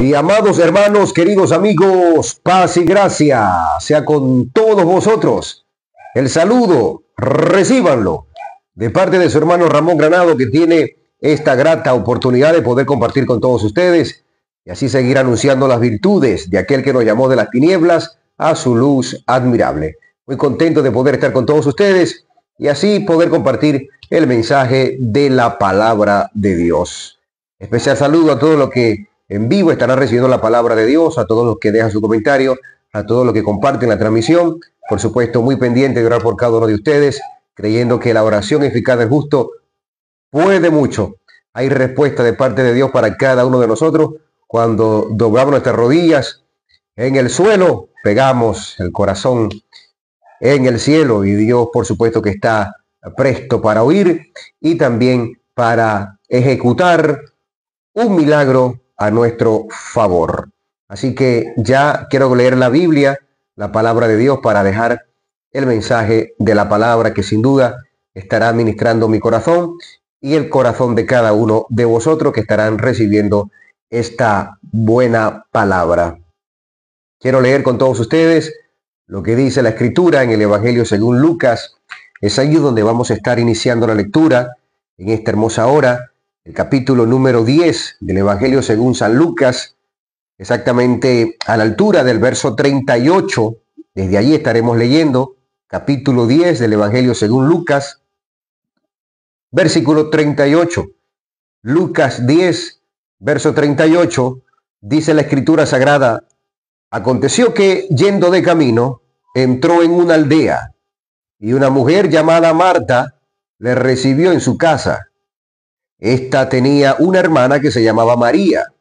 Y amados hermanos, queridos amigos, paz y gracia sea con todos vosotros. El saludo, recíbanlo de parte de su hermano Ramón Granado, que tiene esta grata oportunidad de poder compartir con todos ustedes y así seguir anunciando las virtudes de aquel que nos llamó de las tinieblas a su luz admirable. Muy contento de poder estar con todos ustedes y así poder compartir el mensaje de la palabra de Dios. Especial saludo a todos los que en vivo estarán recibiendo la palabra de Dios, a todos los que dejan su comentario, a todos los que comparten la transmisión. Por supuesto, muy pendiente de orar por cada uno de ustedes, creyendo que la oración eficaz del justo puede mucho. Hay respuesta de parte de Dios para cada uno de nosotros. Cuando doblamos nuestras rodillas en el suelo, pegamos el corazón en el cielo y Dios, por supuesto, que está presto para oír y también para ejecutar un milagro a nuestro favor. Así que ya quiero leer la Biblia, la palabra de Dios, para dejar el mensaje de la palabra que sin duda estará ministrando mi corazón y el corazón de cada uno de vosotros que estarán recibiendo esta buena palabra. Quiero leer con todos ustedes lo que dice la escritura en el Evangelio según Lucas. Es ahí donde vamos a estar iniciando la lectura en esta hermosa hora, el capítulo número 10 del Evangelio según San Lucas, exactamente a la altura del verso 38. Desde allí estaremos leyendo capítulo 10 del Evangelio según Lucas, versículo 38. Lucas 10, verso 38, dice la escritura sagrada, Aconteció que, yendo de camino, entró en una aldea y una mujer llamada Marta le recibió en su casa. Esta tenía una hermana que se llamaba María,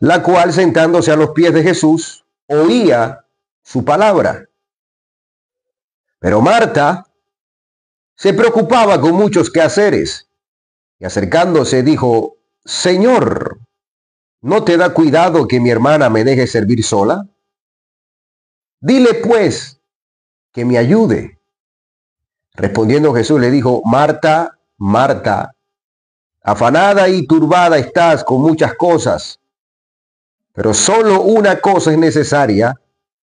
la cual sentándose a los pies de Jesús oía su palabra. Pero Marta se preocupaba con muchos quehaceres y acercándose dijo, Señor, ¿No te da cuidado que mi hermana me deje servir sola? Dile pues que me ayude. Respondiendo Jesús le dijo, Marta, Marta, afanada y turbada estás con muchas cosas, pero solo una cosa es necesaria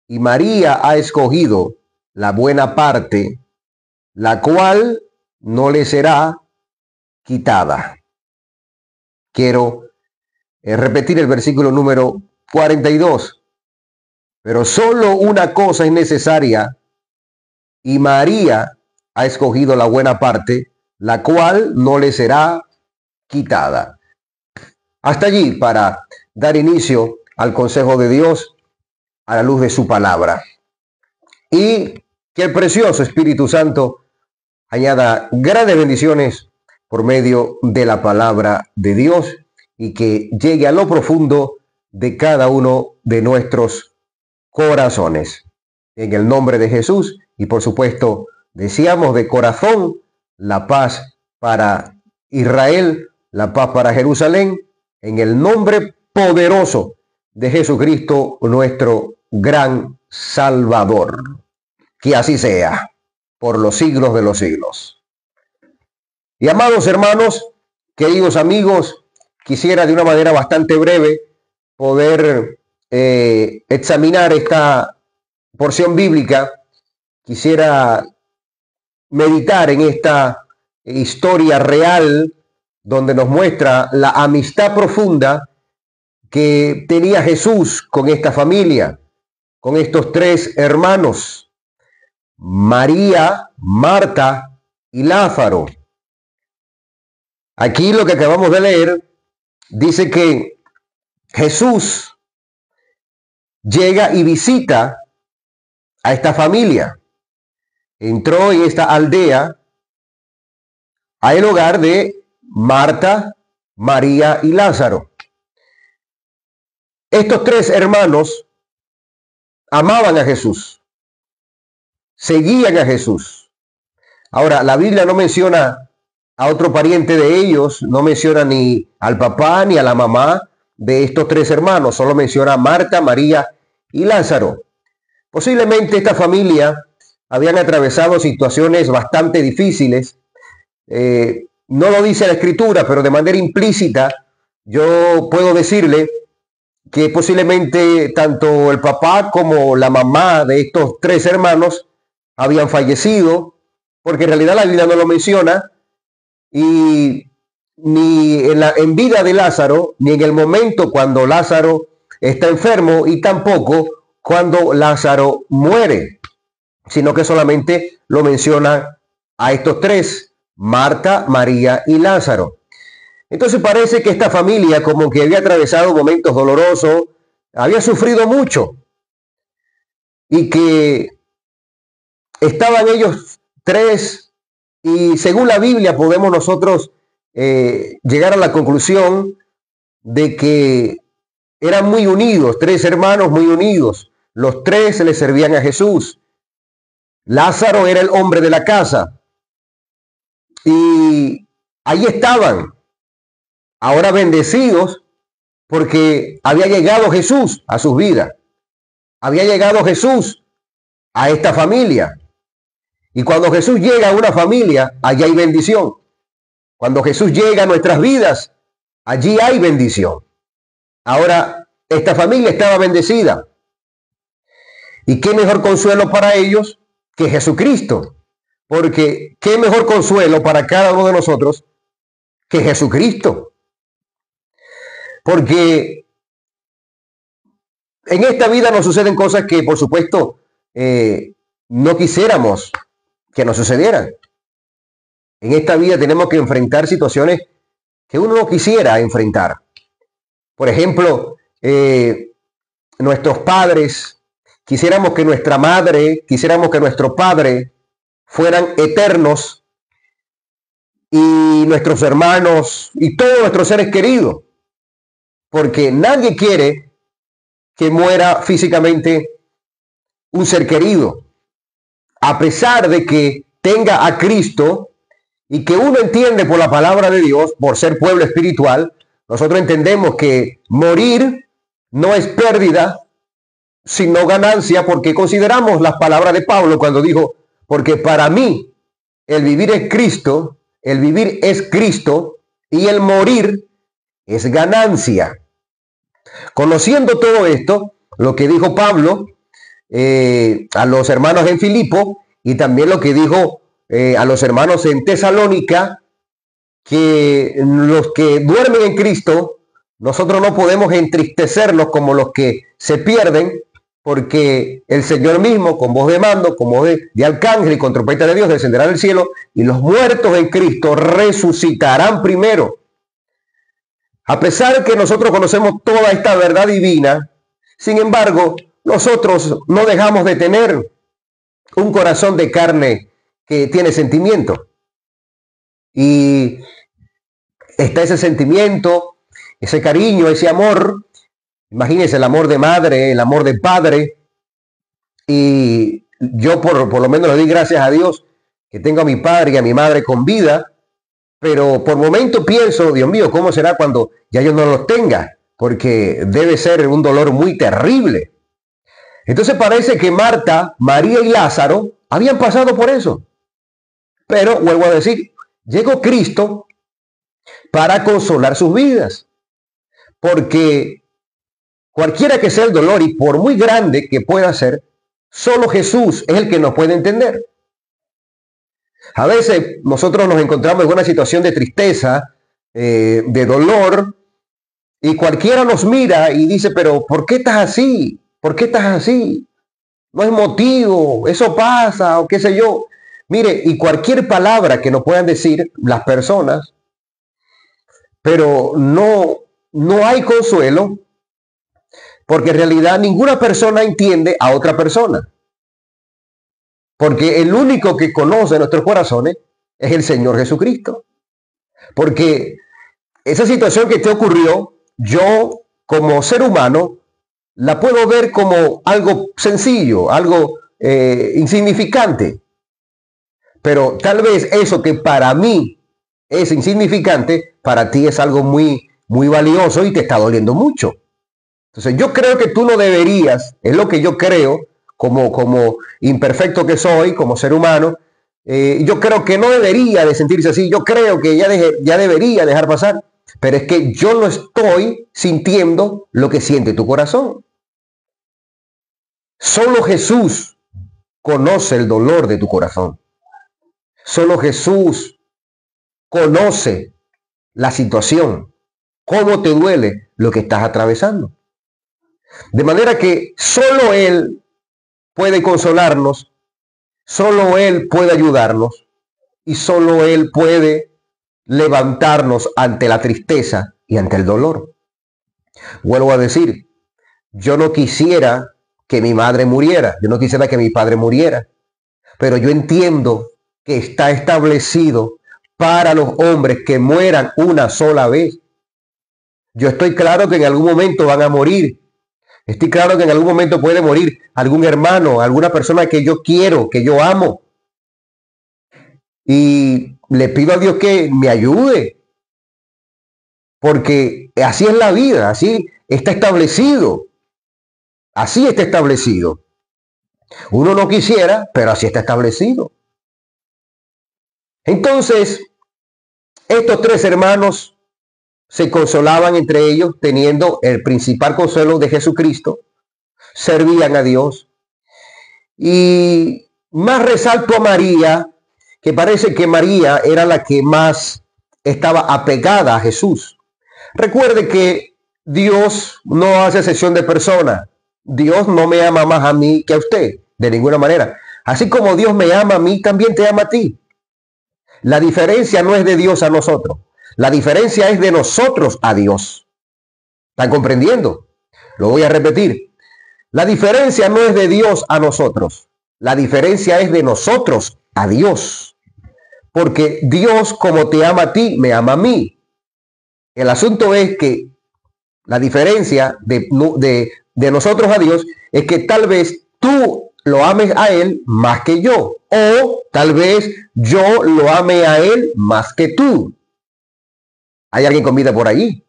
y María ha escogido la buena parte, la cual no le será quitada. Quiero es repetir el versículo número 42. Pero solo una cosa es necesaria y María ha escogido la buena parte, la cual no le será quitada. Hasta allí para dar inicio al consejo de Dios a la luz de su palabra. Y que el precioso Espíritu Santo añada grandes bendiciones por medio de la palabra de Dios y que llegue a lo profundo de cada uno de nuestros corazones. En el nombre de Jesús y por supuesto deseamos de corazón la paz para Israel, la paz para Jerusalén, en el nombre poderoso de Jesucristo, nuestro gran Salvador. Que así sea, por los siglos de los siglos. Y amados hermanos, queridos amigos, quisiera de una manera bastante breve poder eh, examinar esta porción bíblica. Quisiera meditar en esta historia real donde nos muestra la amistad profunda que tenía Jesús con esta familia, con estos tres hermanos, María, Marta y Lázaro. Aquí lo que acabamos de leer dice que Jesús llega y visita a esta familia. Entró en esta aldea a el hogar de Marta, María y Lázaro. Estos tres hermanos amaban a Jesús, seguían a Jesús. Ahora, la Biblia no menciona a otro pariente de ellos, no menciona ni al papá ni a la mamá de estos tres hermanos, solo menciona a Marta, María y Lázaro. Posiblemente esta familia habían atravesado situaciones bastante difíciles. Eh, no lo dice la escritura, pero de manera implícita yo puedo decirle que posiblemente tanto el papá como la mamá de estos tres hermanos habían fallecido, porque en realidad la Biblia no lo menciona, y ni en, la, en vida de Lázaro, ni en el momento cuando Lázaro está enfermo, y tampoco cuando Lázaro muere, sino que solamente lo menciona a estos tres, Marta, María y Lázaro. Entonces parece que esta familia como que había atravesado momentos dolorosos, había sufrido mucho y que estaban ellos tres y según la Biblia podemos nosotros eh, llegar a la conclusión de que eran muy unidos, tres hermanos muy unidos. Los tres le servían a Jesús. Lázaro era el hombre de la casa. Y ahí estaban ahora bendecidos porque había llegado Jesús a sus vidas. Había llegado Jesús a esta familia. Y cuando Jesús llega a una familia, allí hay bendición. Cuando Jesús llega a nuestras vidas, allí hay bendición. Ahora, esta familia estaba bendecida. ¿Y qué mejor consuelo para ellos que Jesucristo? Porque qué mejor consuelo para cada uno de nosotros que Jesucristo. Porque en esta vida nos suceden cosas que, por supuesto, eh, no quisiéramos que nos sucedieran. En esta vida tenemos que enfrentar situaciones que uno no quisiera enfrentar. Por ejemplo, eh, nuestros padres, quisiéramos que nuestra madre, quisiéramos que nuestro padre fueran eternos y nuestros hermanos y todos nuestros seres queridos porque nadie quiere que muera físicamente un ser querido, a pesar de que tenga a Cristo y que uno entiende por la palabra de Dios, por ser pueblo espiritual, nosotros entendemos que morir no es pérdida, sino ganancia, porque consideramos las palabras de Pablo cuando dijo, porque para mí el vivir es Cristo, el vivir es Cristo y el morir es ganancia. Conociendo todo esto, lo que dijo Pablo eh, a los hermanos en Filipo y también lo que dijo eh, a los hermanos en Tesalónica, que los que duermen en Cristo, nosotros no podemos entristecernos como los que se pierden, porque el Señor mismo, con voz de mando, con voz de, de arcángel y con trompeta de Dios, descenderá del cielo, y los muertos en Cristo resucitarán primero. A pesar que nosotros conocemos toda esta verdad divina, sin embargo, nosotros no dejamos de tener un corazón de carne que tiene sentimiento. Y está ese sentimiento, ese cariño, ese amor. Imagínense el amor de madre, el amor de padre. Y yo por, por lo menos le doy gracias a Dios que tengo a mi padre y a mi madre con vida pero por momento pienso, Dios mío, ¿cómo será cuando ya yo no los tenga? Porque debe ser un dolor muy terrible. Entonces parece que Marta, María y Lázaro habían pasado por eso. Pero, vuelvo a decir, llegó Cristo para consolar sus vidas. Porque cualquiera que sea el dolor y por muy grande que pueda ser, solo Jesús es el que nos puede entender. A veces nosotros nos encontramos en una situación de tristeza, eh, de dolor, y cualquiera nos mira y dice, pero ¿por qué estás así? ¿Por qué estás así? No es motivo, eso pasa, o qué sé yo. Mire, y cualquier palabra que nos puedan decir las personas, pero no, no hay consuelo, porque en realidad ninguna persona entiende a otra persona. Porque el único que conoce nuestros corazones es el Señor Jesucristo. Porque esa situación que te ocurrió, yo como ser humano la puedo ver como algo sencillo, algo eh, insignificante. Pero tal vez eso que para mí es insignificante, para ti es algo muy, muy valioso y te está doliendo mucho. Entonces yo creo que tú no deberías, es lo que yo creo, como, imperfecto que soy, como ser humano, eh, yo creo que no debería de sentirse así, yo creo que ya, ya debería dejar pasar. pero es que yo no estoy sintiendo lo que siente tu corazón. Solo Jesús conoce el dolor de tu corazón. Solo Jesús conoce la situación, cómo te duele lo que estás atravesando. De manera que solo Él puede consolarnos, solo Él puede ayudarnos y solo Él puede levantarnos ante la tristeza y ante el dolor. Vuelvo a decir, yo no quisiera que mi madre muriera, yo no quisiera que mi padre muriera, pero yo entiendo que está establecido para los hombres que mueran una sola vez. Yo estoy claro que en algún momento van a morir. Estoy claro que en algún momento puede morir algún hermano, alguna persona que yo quiero, que yo amo. Y le pido a Dios que me ayude. Porque así es la vida, así está establecido. Así está establecido. Uno no quisiera, pero así está establecido. Entonces, estos tres hermanos se consolaban entre ellos teniendo el principal consuelo de Jesucristo, servían a Dios. Y más resalto a María, que parece que María era la que más estaba apegada a Jesús. Recuerde que Dios no hace sesión de persona. Dios no me ama más a mí que a usted, de ninguna manera. Así como Dios me ama a mí, también te ama a ti. La diferencia no es de Dios a nosotros. La diferencia es de nosotros a Dios. ¿Están comprendiendo? Lo voy a repetir. La diferencia no es de Dios a nosotros. La diferencia es de nosotros a Dios. Porque Dios, como te ama a ti, me ama a mí. El asunto es que la diferencia de, nosotros a Dios es que tal vez tú lo ames a Él más que yo. O tal vez yo lo ame a Él más que tú. ¿Hay alguien con vida por ahí?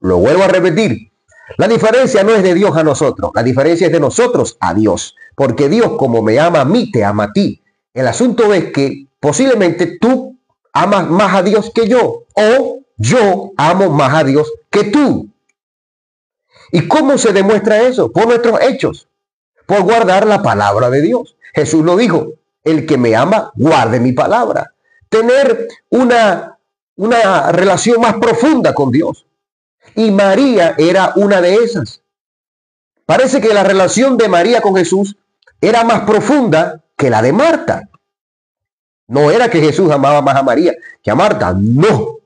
Lo vuelvo a repetir. La diferencia no es de Dios a nosotros, la diferencia es de nosotros a Dios. Porque Dios como me ama a mí, te ama a ti. El asunto es que posiblemente tú amas más a Dios que yo. O yo amo más a Dios que tú. ¿Y cómo se demuestra eso? Por nuestros hechos por guardar la palabra de Dios. Jesús lo dijo, el que me ama, guarde mi palabra. Tener una, una relación más profunda con Dios. Y María era una de esas. Parece que la relación de María con Jesús era más profunda que la de Marta. No era que Jesús amaba más a María que a Marta, no.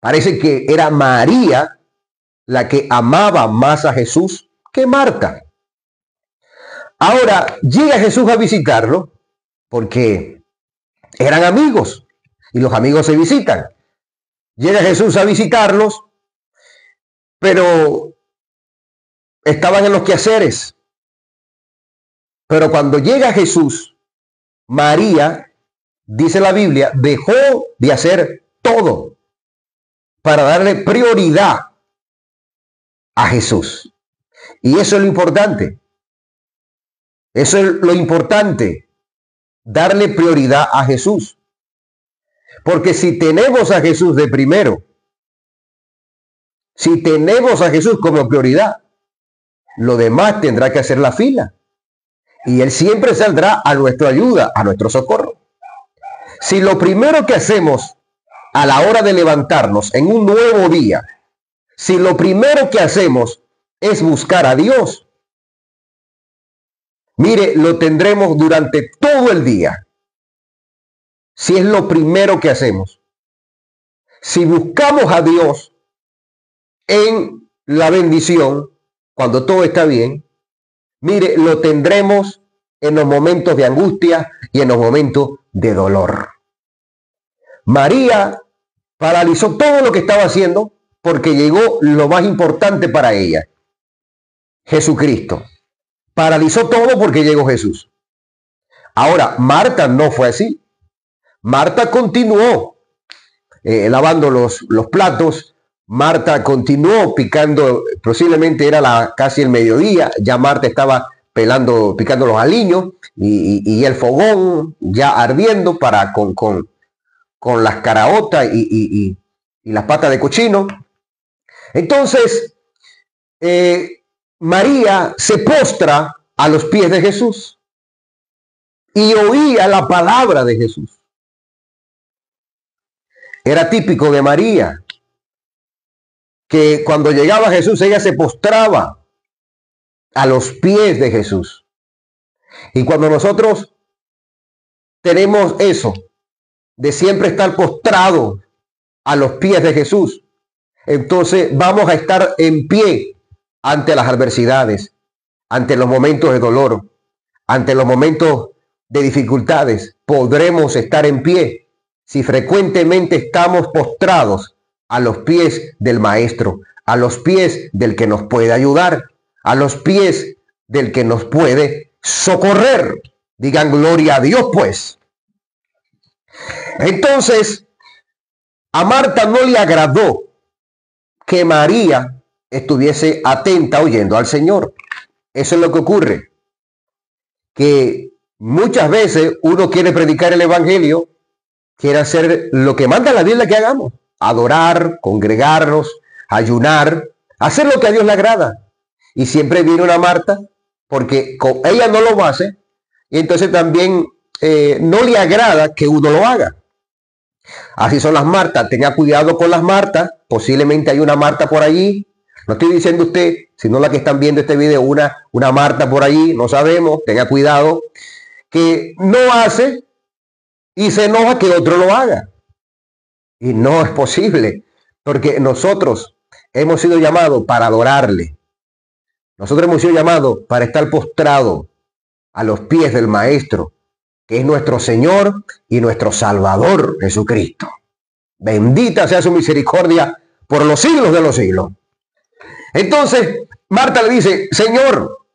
Parece que era María la que amaba más a Jesús que Marta. Ahora llega Jesús a visitarlo porque eran amigos y los amigos se visitan. Llega Jesús a visitarlos, pero estaban en los quehaceres. Pero cuando llega Jesús, María, dice la Biblia, dejó de hacer todo para darle prioridad a Jesús. Y eso es lo importante. Eso es lo importante, darle prioridad a Jesús. Porque si tenemos a Jesús de primero, si tenemos a Jesús como prioridad, lo demás tendrá que hacer la fila. Y Él siempre saldrá a nuestra ayuda, a nuestro socorro. Si lo primero que hacemos a la hora de levantarnos en un nuevo día, si lo primero que hacemos es buscar a Dios, Mire, lo tendremos durante todo el día. Si es lo primero que hacemos. Si buscamos a Dios en la bendición, cuando todo está bien, mire, lo tendremos en los momentos de angustia y en los momentos de dolor. María paralizó todo lo que estaba haciendo porque llegó lo más importante para ella, Jesucristo paralizó todo porque llegó Jesús. Ahora, Marta no fue así. Marta continuó eh, lavando los, los platos. Marta continuó picando, posiblemente era la, casi el mediodía, ya Marta estaba pelando, picando los aliños y, el fogón ya ardiendo para con, con, con las caraotas y, y las patas de cochino. Entonces, eh, María se postra a los pies de Jesús y oía la palabra de Jesús. Era típico de María que cuando llegaba Jesús ella se postraba a los pies de Jesús. Y cuando nosotros tenemos eso, de siempre estar postrado a los pies de Jesús, entonces vamos a estar en pie ante las adversidades, ante los momentos de dolor, ante los momentos de dificultades. Podremos estar en pie si frecuentemente estamos postrados a los pies del Maestro, a los pies del que nos puede ayudar, a los pies del que nos puede socorrer. Digan gloria a Dios, pues. Entonces, a Marta no le agradó que María estuviese atenta oyendo al Señor. Eso es lo que ocurre. Que muchas veces uno quiere predicar el Evangelio, quiere hacer lo que manda la Biblia que hagamos. Adorar, congregarnos, ayunar, hacer lo que a Dios le agrada. Y siempre viene una Marta, porque con ella no lo hace, y entonces también eh, no le agrada que uno lo haga. Así son las Martas. Tenga cuidado con las Martas. Posiblemente hay una Marta por allí. No estoy diciendo usted, sino la que están viendo este video, una, una Marta por allí. No sabemos. Tenga cuidado. Que no hace y se enoja que otro lo haga. Y no es posible. Porque nosotros hemos sido llamados para adorarle. Nosotros hemos sido llamados para estar postrado a los pies del Maestro que es nuestro Señor y nuestro Salvador Jesucristo. Bendita sea su misericordia por los siglos de los siglos. Entonces, Marta le dice, Señor,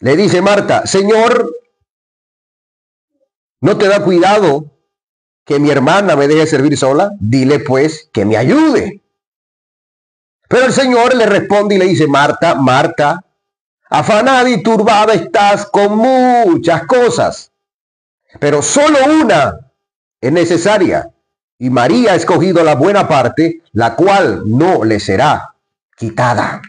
le dice Marta, Señor, ¿no te da cuidado que mi hermana me deje servir sola? Dile pues que me ayude. Pero el Señor le responde y le dice, Marta, Marta, afanada y turbada estás con muchas cosas pero solo una es necesaria. Y María ha escogido la buena parte, la cual no le será quitada.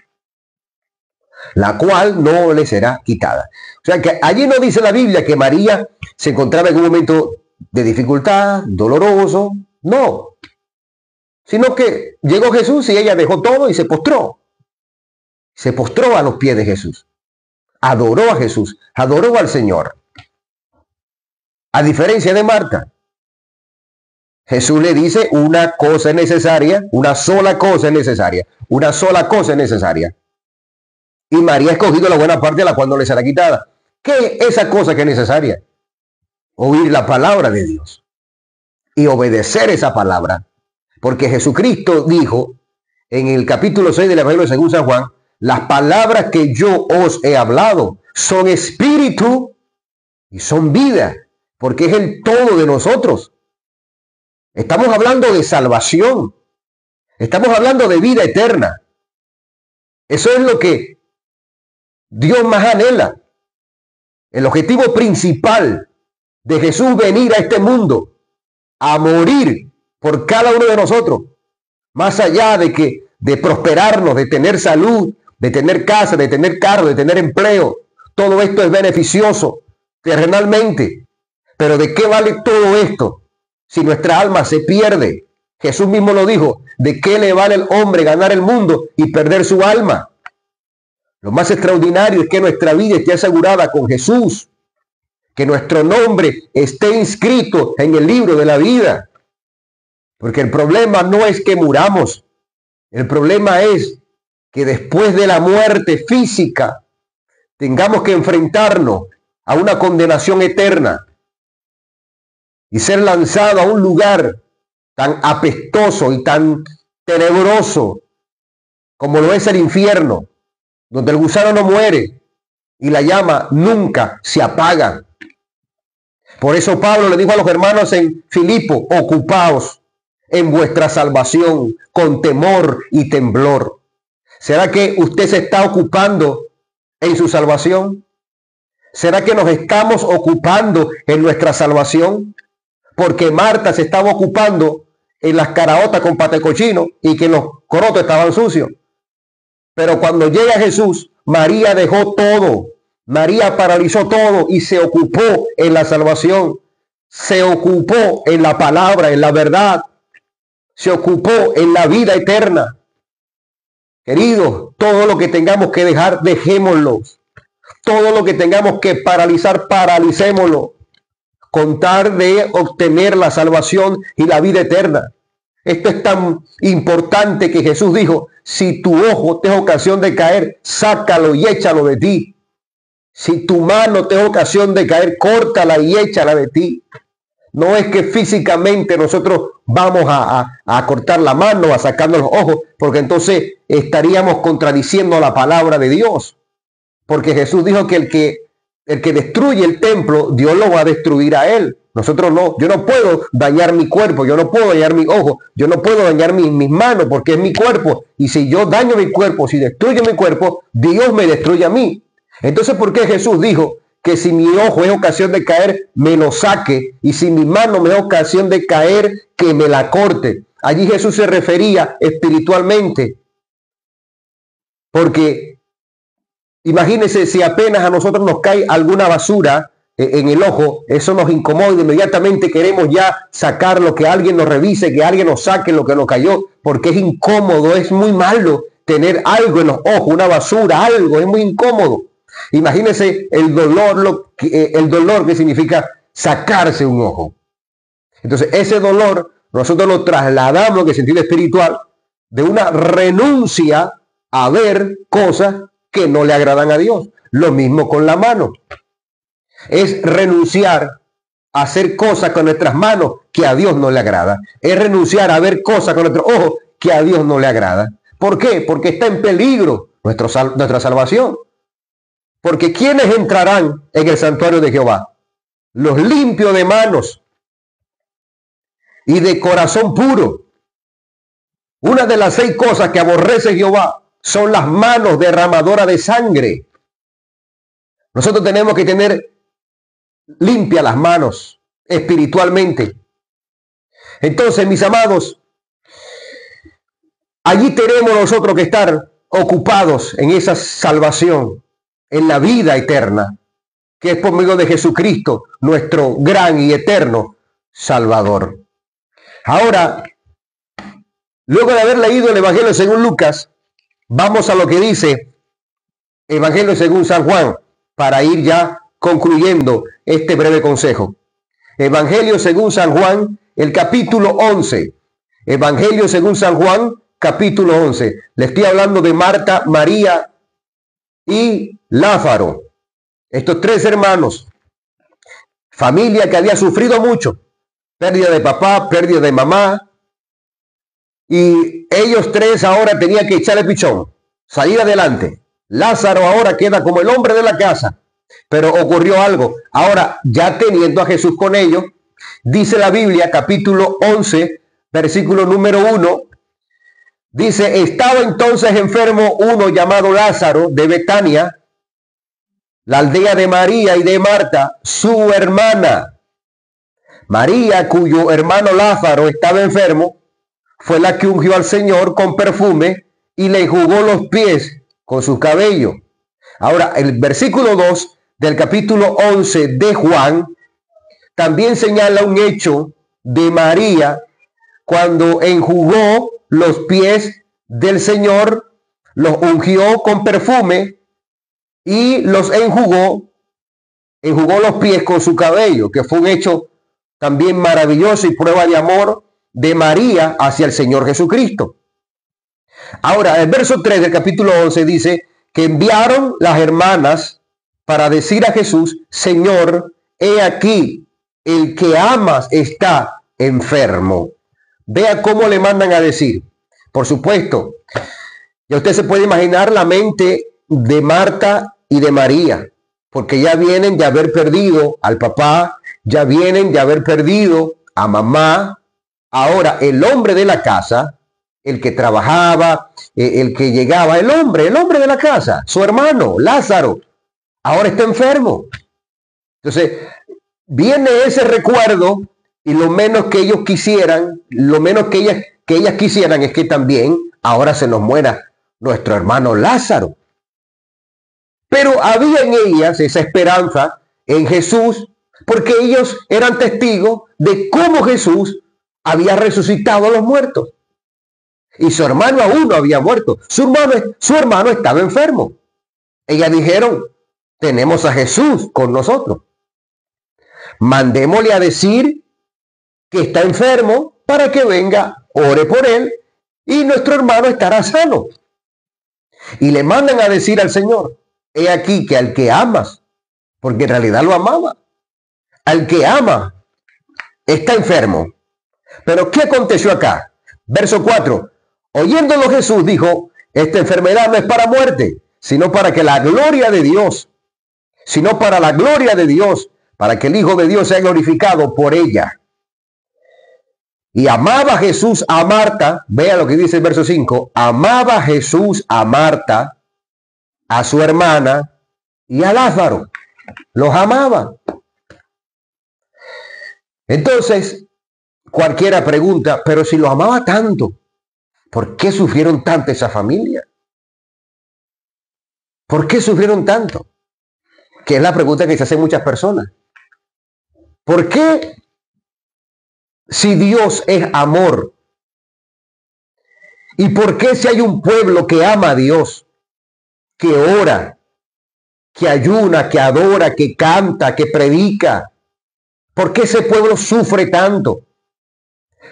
La cual no le será quitada. O sea que allí no dice la Biblia que María se encontraba en un momento de dificultad, doloroso. No. Sino que llegó Jesús y ella dejó todo y se postró. Se postró a los pies de Jesús. Adoró a Jesús, adoró al Señor. A diferencia de Marta, Jesús le dice una cosa necesaria, una sola cosa es necesaria, una sola cosa es necesaria. Y María ha escogido la buena parte de la cual no le será quitada. ¿Qué es esa cosa que es necesaria? Oír la palabra de Dios y obedecer esa palabra. Porque Jesucristo dijo en el capítulo 6 del Evangelio según San Juan, las palabras que yo os he hablado son espíritu y son vida porque es el todo de nosotros. Estamos hablando de salvación. Estamos hablando de vida eterna. Eso es lo que Dios más anhela. El objetivo principal de Jesús venir a este mundo a morir por cada uno de nosotros, más allá de que de prosperarnos, de tener salud, de tener casa, de tener carro, de tener empleo, todo esto es beneficioso terrenalmente. Pero ¿de qué vale todo esto si nuestra alma se pierde? Jesús mismo lo dijo, ¿de qué le vale el hombre ganar el mundo y perder su alma? Lo más extraordinario es que nuestra vida esté asegurada con Jesús, que nuestro nombre esté inscrito en el libro de la vida. Porque el problema no es que muramos, el problema es que después de la muerte física tengamos que enfrentarnos a una condenación eterna y ser lanzado a un lugar tan apestoso y tan tenebroso como lo es el infierno, donde el gusano no muere y la llama nunca se apaga. Por eso Pablo le dijo a los hermanos en Filipo, ocupaos en vuestra salvación con temor y temblor. ¿Será que usted se está ocupando en su salvación? ¿Será que nos estamos ocupando en nuestra salvación? porque Marta se estaba ocupando en las caraotas con pate cochino y que los corotos estaban sucios. Pero cuando llega Jesús, María dejó todo. María paralizó todo y se ocupó en la salvación. Se ocupó en la palabra, en la verdad. Se ocupó en la vida eterna. Queridos, todo lo que tengamos que dejar, dejémoslo. Todo lo que tengamos que paralizar, paralicémoslo. Contar de obtener la salvación y la vida eterna. Esto es tan importante que Jesús dijo, si tu ojo te es ocasión de caer, sácalo y échalo de ti. Si tu mano te es ocasión de caer, córtala y échala de ti. No es que físicamente nosotros vamos a, a, cortar la mano, a sacarnos los ojos, porque entonces estaríamos contradiciendo la palabra de Dios. Porque Jesús dijo que el que, el que destruye el templo, Dios lo va a destruir a él. Nosotros no, yo no puedo dañar mi cuerpo, yo no puedo dañar mi ojo, yo no puedo dañar mis manos porque es mi cuerpo. Y si yo daño mi cuerpo, si destruyo mi cuerpo, Dios me destruye a mí. Entonces, ¿por qué Jesús dijo que si mi ojo es ocasión de caer, me lo saque? Y si mi mano me es ocasión de caer, que me la corte. Allí Jesús se refería espiritualmente. Porque imagínense si apenas a nosotros nos cae alguna basura, en el ojo, eso nos incomoda inmediatamente queremos ya sacar lo que alguien nos revise, que alguien nos saque lo que nos cayó, porque es incómodo, es muy malo tener algo en los ojos, una basura, algo, es muy incómodo. Imagínense el dolor, lo eh, el dolor que significa sacarse un ojo. Entonces, ese dolor nosotros lo trasladamos en el sentido espiritual de una renuncia a ver cosas que no le agradan a Dios. Lo mismo con la mano es renunciar a hacer cosas con nuestras manos que a Dios no le agrada. Es renunciar a ver cosas con nuestros ojos que a Dios no le agrada. ¿Por qué? Porque está en peligro nuestra salvación. Porque ¿quiénes entrarán en el santuario de Jehová? Los limpios de manos y de corazón puro. Una de las seis cosas que aborrece Jehová son las manos derramadoras de sangre. Nosotros tenemos que tener limpia las manos espiritualmente. Entonces, mis amados, allí tenemos nosotros que estar ocupados en esa salvación, en la vida eterna, que es por medio de Jesucristo, nuestro gran y eterno Salvador. Ahora, luego de haber leído el Evangelio según Lucas, vamos a lo que dice Evangelio según San Juan, para ir ya concluyendo este breve consejo. Evangelio según San Juan, el capítulo 11. Evangelio según San Juan, capítulo 11. Le estoy hablando de Marta, María y Lázaro. Estos tres hermanos. Familia que había sufrido mucho. Pérdida de papá, pérdida de mamá. Y ellos tres ahora tenían que echarle pichón, salir adelante. Lázaro ahora queda como el hombre de la casa pero ocurrió algo. Ahora, ya teniendo a Jesús con ellos, dice la Biblia, capítulo 11, versículo número 1, dice, estaba entonces enfermo uno llamado Lázaro de Betania, la aldea de María y de Marta, su hermana. María, cuyo hermano Lázaro estaba enfermo, fue la que ungió al Señor con perfume y le jugó los pies con su cabello. Ahora, el versículo 2 del capítulo 11 de Juan también señala un hecho de María cuando enjugó los pies del Señor, los ungió con perfume y los enjugó, enjugó los pies con su cabello, que fue un hecho también maravilloso y prueba de amor de María hacia el Señor Jesucristo. Ahora, el verso 3 del capítulo 11 dice que enviaron las hermanas para decir a Jesús, Señor, he aquí, el que amas está enfermo. Vea cómo le mandan a decir. Por supuesto, ya usted se puede imaginar la mente de Marta y de María, porque ya vienen de haber perdido al papá, ya vienen de haber perdido a mamá. Ahora, el hombre de la casa, el que trabajaba, eh, el que llegaba, el hombre, el hombre de la casa, su hermano, Lázaro, ahora está enfermo. Entonces, viene ese recuerdo Y lo menos que ellos quisieran, lo menos que ellas, que ellas quisieran es que también ahora se nos muera nuestro hermano Lázaro. Pero había en ellas esa esperanza en Jesús, porque ellos eran testigos de cómo Jesús había resucitado a los muertos. Y su hermano aún no había muerto. Su hermano, su hermano estaba enfermo. Ellas dijeron, tenemos a Jesús con nosotros. Mandémosle a decir que está enfermo para que venga, ore por él y nuestro hermano estará sano. Y le mandan a decir al Señor, he aquí que al que amas, porque en realidad lo amaba, al que ama está enfermo. Pero ¿qué aconteció acá? Verso 4. Oyéndolo Jesús dijo, esta enfermedad no es para muerte, sino para que la gloria de Dios, sino para la gloria de Dios, para que el Hijo de Dios sea glorificado por ella. Y amaba Jesús a Marta, vea lo que dice el verso 5, amaba Jesús a Marta, a su hermana y a Lázaro. Los amaba. Entonces, cualquiera pregunta, pero si los amaba tanto, ¿por qué sufrieron tanto esa familia? ¿Por qué sufrieron tanto? Que es la pregunta que se hacen muchas personas. ¿Por qué si Dios es amor? ¿Y por qué si hay un pueblo que ama a Dios, que ora, que ayuna, que adora, que canta, que predica? ¿Por qué ese pueblo sufre tanto?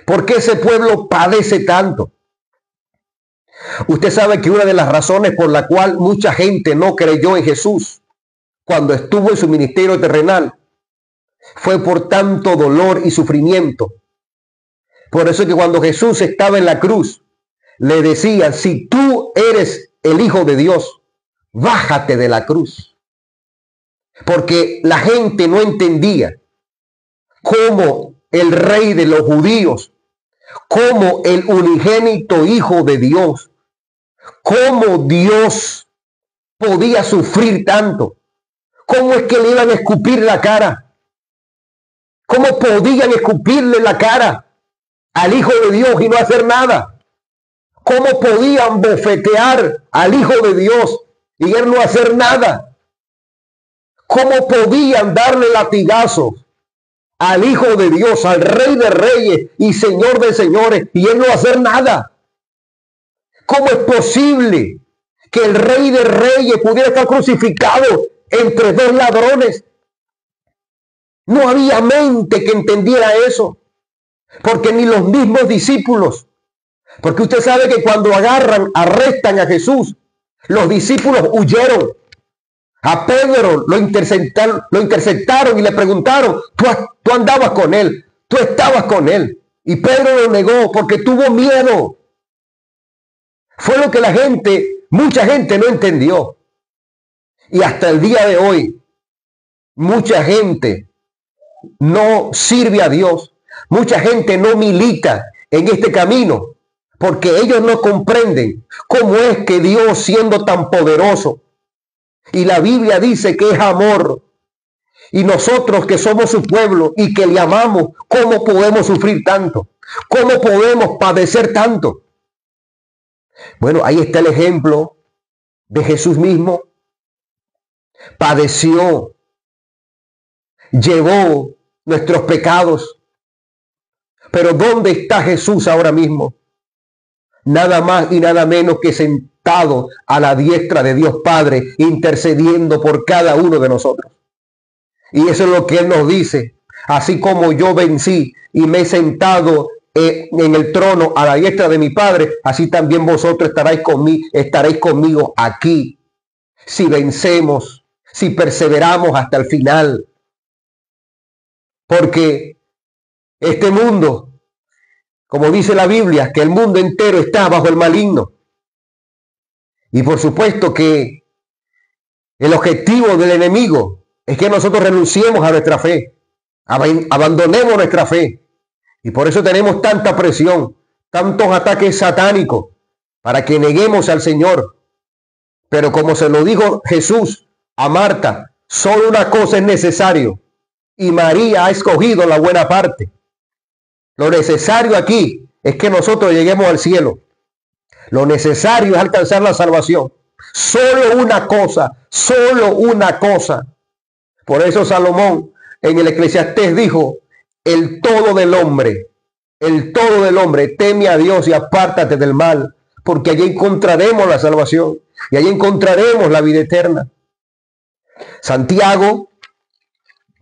¿Por qué ese pueblo padece tanto? Usted sabe que una de las razones por la cual mucha gente no creyó en Jesús cuando estuvo en su ministerio terrenal fue por tanto dolor y sufrimiento por eso que cuando Jesús estaba en la cruz, le decía, si tú eres el Hijo de Dios, bájate de la cruz. Porque la gente no entendía cómo el rey de los judíos, como el unigénito Hijo de Dios, cómo Dios podía sufrir tanto. ¿Cómo es que le iban a escupir la cara? ¿Cómo podían escupirle la cara? al Hijo de Dios y no hacer nada? ¿Cómo podían bofetear al Hijo de Dios y él no hacer nada? ¿Cómo podían darle latigazos al Hijo de Dios, al Rey de Reyes y Señor de Señores y él no hacer nada? ¿Cómo es posible que el Rey de Reyes pudiera estar crucificado entre dos ladrones? No había mente que entendiera eso. Porque ni los mismos discípulos, porque usted sabe que cuando agarran, arrestan a Jesús, los discípulos huyeron. A Pedro lo interceptaron, lo interceptaron y le preguntaron, ¿tú, tú andabas con él, tú estabas con él. Y Pedro lo negó porque tuvo miedo. Fue lo que la gente, mucha gente no entendió. Y hasta el día de hoy, mucha gente no sirve a Dios Mucha gente no milita en este camino porque ellos no comprenden cómo es que Dios siendo tan poderoso y la Biblia dice que es amor y nosotros que somos su pueblo y que le amamos, ¿cómo podemos sufrir tanto? ¿Cómo podemos padecer tanto? Bueno, ahí está el ejemplo de Jesús mismo. Padeció, llevó nuestros pecados, pero ¿dónde está Jesús ahora mismo? Nada más y nada menos que sentado a la diestra de Dios Padre, intercediendo por cada uno de nosotros. Y eso es lo que Él nos dice. Así como yo vencí y me he sentado eh, en el trono a la diestra de mi Padre, así también vosotros estaréis conmigo, estaréis conmigo aquí. Si vencemos, si perseveramos hasta el final. Porque este mundo, como dice la Biblia, que el mundo entero está bajo el maligno. Y por supuesto que el objetivo del enemigo es que nosotros renunciemos a nuestra fe, abandonemos nuestra fe. Y por eso tenemos tanta presión, tantos ataques satánicos, para que neguemos al Señor. Pero como se lo dijo Jesús a Marta, solo una cosa es necesario. Y María ha escogido la buena parte Lo necesario aquí es que nosotros lleguemos al cielo. Lo necesario es alcanzar la salvación. Solo una cosa, solo una cosa. Por eso Salomón en el Eclesiastés dijo, el todo del hombre, el todo del hombre, teme a Dios y apártate del mal, porque allí encontraremos la salvación y allí encontraremos la vida eterna. Santiago,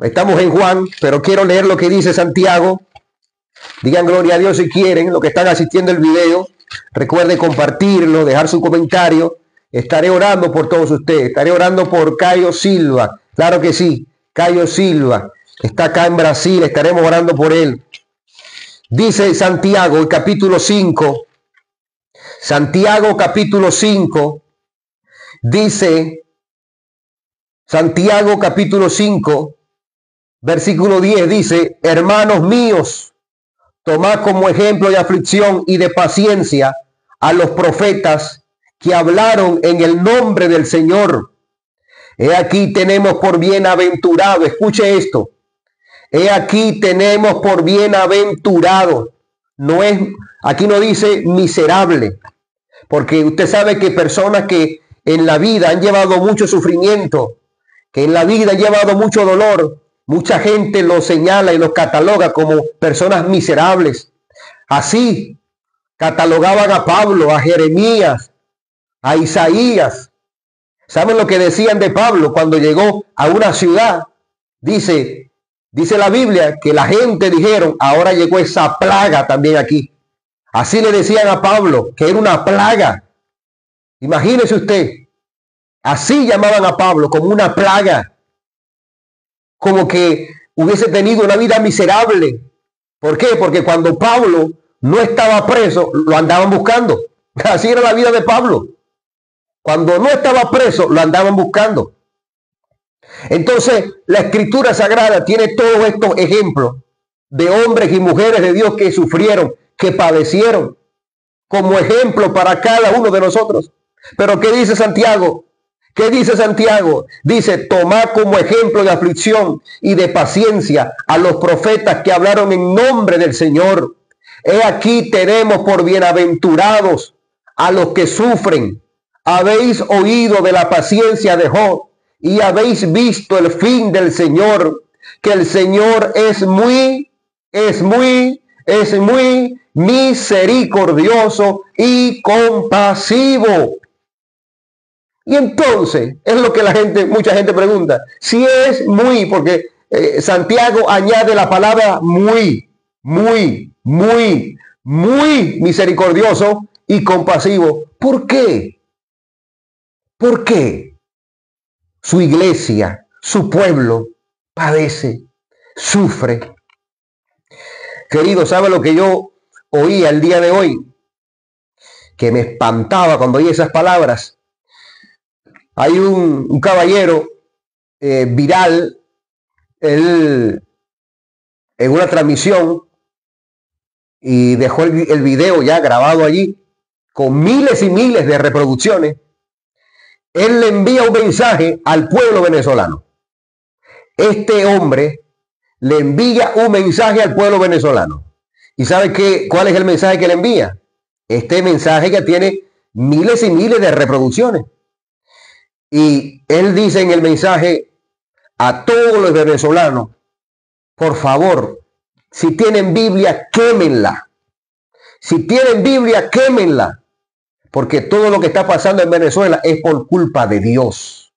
estamos en Juan, pero quiero leer lo que dice Santiago. Digan gloria a Dios si quieren, lo que están asistiendo el video. Recuerde compartirlo, dejar su comentario. Estaré orando por todos ustedes. Estaré orando por Cayo Silva. Claro que sí, Cayo Silva. Está acá en Brasil. Estaremos orando por él. Dice Santiago, el capítulo 5. Santiago capítulo 5. Dice Santiago capítulo 5, versículo 10 dice, hermanos míos, tomad como ejemplo de aflicción y de paciencia a los profetas que hablaron en el nombre del Señor. He aquí tenemos por bienaventurado, escuche esto, he aquí tenemos por bienaventurado, no es, aquí no dice miserable, porque usted sabe que personas que en la vida han llevado mucho sufrimiento, que en la vida han llevado mucho dolor, mucha gente los señala y los cataloga como personas miserables. Así catalogaban a Pablo, a Jeremías, a Isaías. ¿Saben lo que decían de Pablo cuando llegó a una ciudad? Dice, dice la Biblia que la gente dijeron, ahora llegó esa plaga también aquí. Así le decían a Pablo, que era una plaga. Imagínese usted, así llamaban a Pablo, como una plaga, como que hubiese tenido una vida miserable. ¿Por qué? Porque cuando Pablo no estaba preso, lo andaban buscando. Así era la vida de Pablo. Cuando no estaba preso, lo andaban buscando. Entonces, la escritura sagrada tiene todos estos ejemplos de hombres y mujeres de Dios que sufrieron, que padecieron, como ejemplo para cada uno de nosotros. Pero ¿qué dice Santiago? ¿Qué dice Santiago? Dice, toma como ejemplo de aflicción y de paciencia a los profetas que hablaron en nombre del Señor. He aquí tenemos por bienaventurados a los que sufren. Habéis oído de la paciencia de Job y habéis visto el fin del Señor, que el Señor es muy, es muy, es muy misericordioso y compasivo. Y entonces, es lo que la gente, mucha gente pregunta, si es muy, porque eh, Santiago añade la palabra muy, muy, muy, muy misericordioso y compasivo. ¿Por qué? ¿Por qué? Su iglesia, su pueblo padece, sufre. Querido, ¿sabe lo que yo oí el día de hoy? Que me espantaba cuando oí esas palabras hay un, caballero eh, viral, él, en una transmisión, y dejó el, el video ya grabado allí, con miles y miles de reproducciones, él le envía un mensaje al pueblo venezolano. Este hombre le envía un mensaje al pueblo venezolano. ¿Y sabe qué, cuál es el mensaje que le envía? Este mensaje que tiene miles y miles de reproducciones. Y él dice en el mensaje a todos los venezolanos, por favor, si tienen Biblia, quémenla. Si tienen Biblia, quémenla. Porque todo lo que está pasando en Venezuela es por culpa de Dios.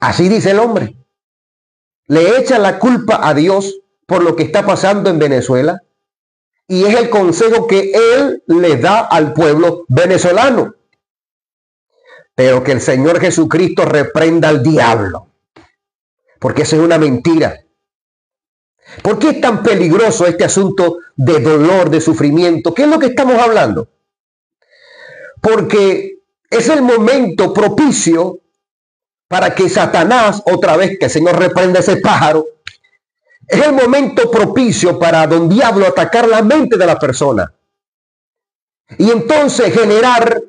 Así dice el hombre. Le echa la culpa a Dios por lo que está pasando en Venezuela. Y es el consejo que él le da al pueblo venezolano. Pero que el Señor Jesucristo reprenda al diablo. Porque eso es una mentira. ¿Por qué es tan peligroso este asunto de dolor, de sufrimiento? ¿Qué es lo que estamos hablando? Porque es el momento propicio para que Satanás, otra vez que el Señor reprenda ese pájaro, es el momento propicio para don diablo atacar la mente de la persona. Y entonces generar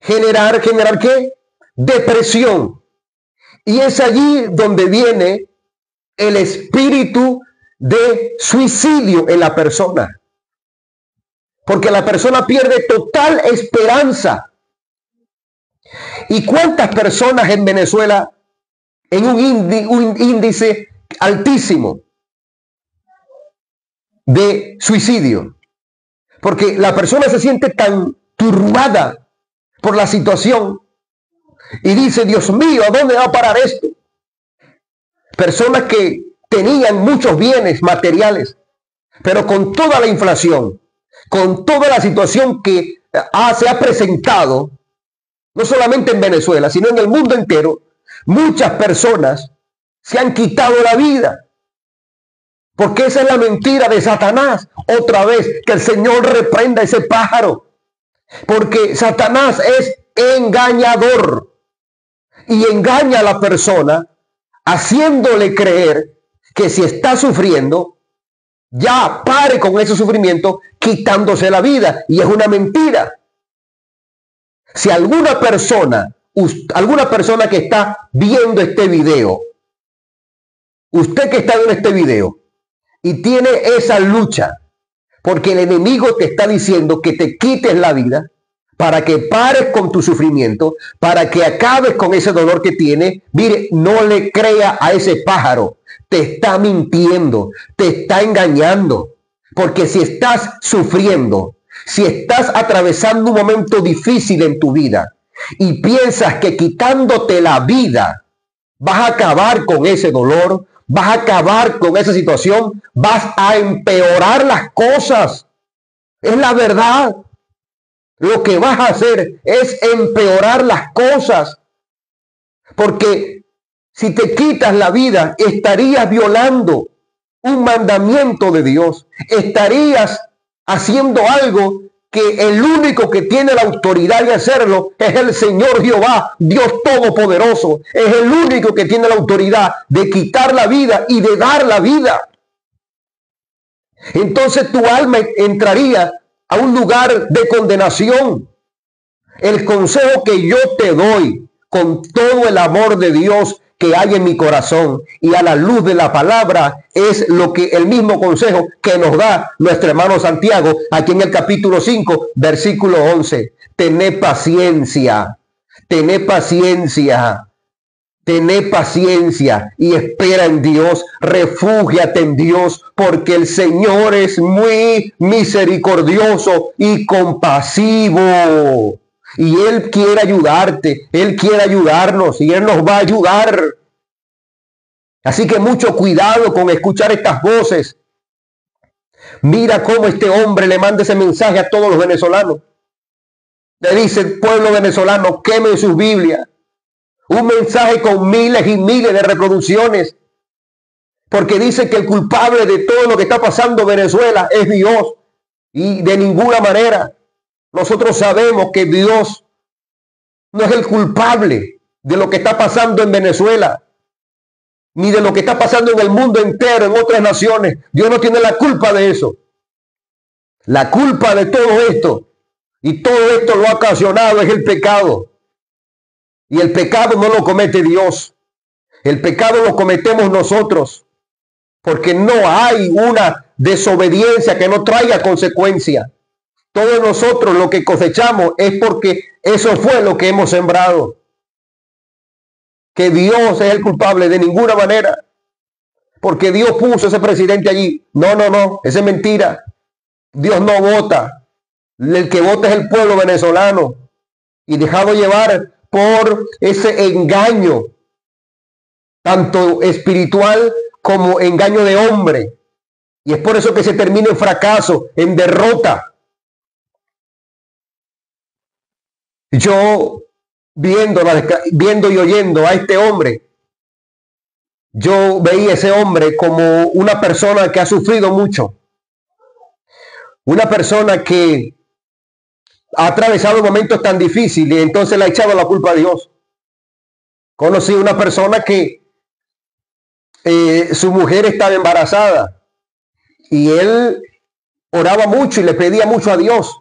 generar, generar qué? Depresión. Y es allí donde viene el espíritu de suicidio en la persona. porque la persona pierde total esperanza. ¿Y cuántas personas en Venezuela en un, índice altísimo de suicidio? Porque la persona se siente tan turbada por la situación y dice, Dios mío, ¿a dónde va a parar esto? Personas que tenían muchos bienes materiales, pero con toda la inflación, con toda la situación que se ha presentado, no solamente en Venezuela, sino en el mundo entero, muchas personas se han quitado la vida. Porque esa es la mentira de Satanás. Otra vez, que el Señor reprenda ese pájaro. Porque Satanás es engañador. Y engaña a la persona haciéndole creer que si está sufriendo, ya pare con ese sufrimiento quitándose la vida. Y es una mentira. Si alguna persona, alguna persona que está viendo este video, usted que está viendo este video y tiene esa lucha, porque el enemigo te está diciendo que te quites la vida, para que pares con tu sufrimiento, para que acabes con ese dolor que tiene, mire, no le crea a ese pájaro, te está mintiendo, te está engañando. Porque si estás sufriendo, si estás atravesando un momento difícil en tu vida y piensas que quitándote la vida vas a acabar con ese dolor, vas a acabar con esa situación, vas a empeorar las cosas. Es la verdad. Lo que vas a hacer es empeorar las cosas. Porque si te quitas la vida, estarías violando un mandamiento de Dios. Estarías haciendo algo que el único que tiene la autoridad de hacerlo es el Señor Jehová, Dios Todopoderoso. Es el único que tiene la autoridad de quitar la vida y de dar la vida. Entonces tu alma entraría a un lugar de condenación. El consejo que yo te doy con todo el amor de Dios que hay en mi corazón y a la luz de la palabra es lo que el mismo consejo que nos da nuestro hermano Santiago aquí en el capítulo 5, versículo 11. Tené paciencia, tené paciencia, tené paciencia y espera en Dios, refúgiate en Dios, porque el Señor es muy misericordioso y compasivo. Y Él quiere ayudarte, Él quiere ayudarnos y Él nos va a ayudar. Así que mucho cuidado con escuchar estas voces. Mira cómo este hombre le manda ese mensaje a todos los venezolanos. Le dice el pueblo venezolano, queme sus Biblias. Un mensaje con miles y miles de reproducciones. Porque dice que el culpable de todo lo que está pasando en Venezuela es Dios. Y de ninguna manera nosotros sabemos que Dios no es el culpable de lo que está pasando en Venezuela, ni de lo que está pasando en el mundo entero, en otras naciones. Dios no tiene la culpa de eso. La culpa de todo esto y todo esto lo ha ocasionado es el pecado. Y el pecado no lo comete Dios. El pecado lo cometemos nosotros. Porque no hay una desobediencia que no traiga consecuencia. Todos nosotros lo que cosechamos es porque eso fue lo que hemos sembrado. Que Dios es el culpable de ninguna manera. Porque Dios puso ese presidente allí. No, no, no, esa es mentira. Dios no vota. El que vota es el pueblo venezolano. Y dejado llevar por ese engaño, tanto espiritual como engaño de hombre. Y es por eso que se termina en fracaso, en derrota. Yo viendo, viendo y oyendo a este hombre, yo veía ese hombre como una persona que ha sufrido mucho. Una persona que ha atravesado momentos tan difíciles y entonces le ha echado la culpa a Dios. Conocí una persona que eh, su mujer estaba embarazada y él oraba mucho y le pedía mucho a Dios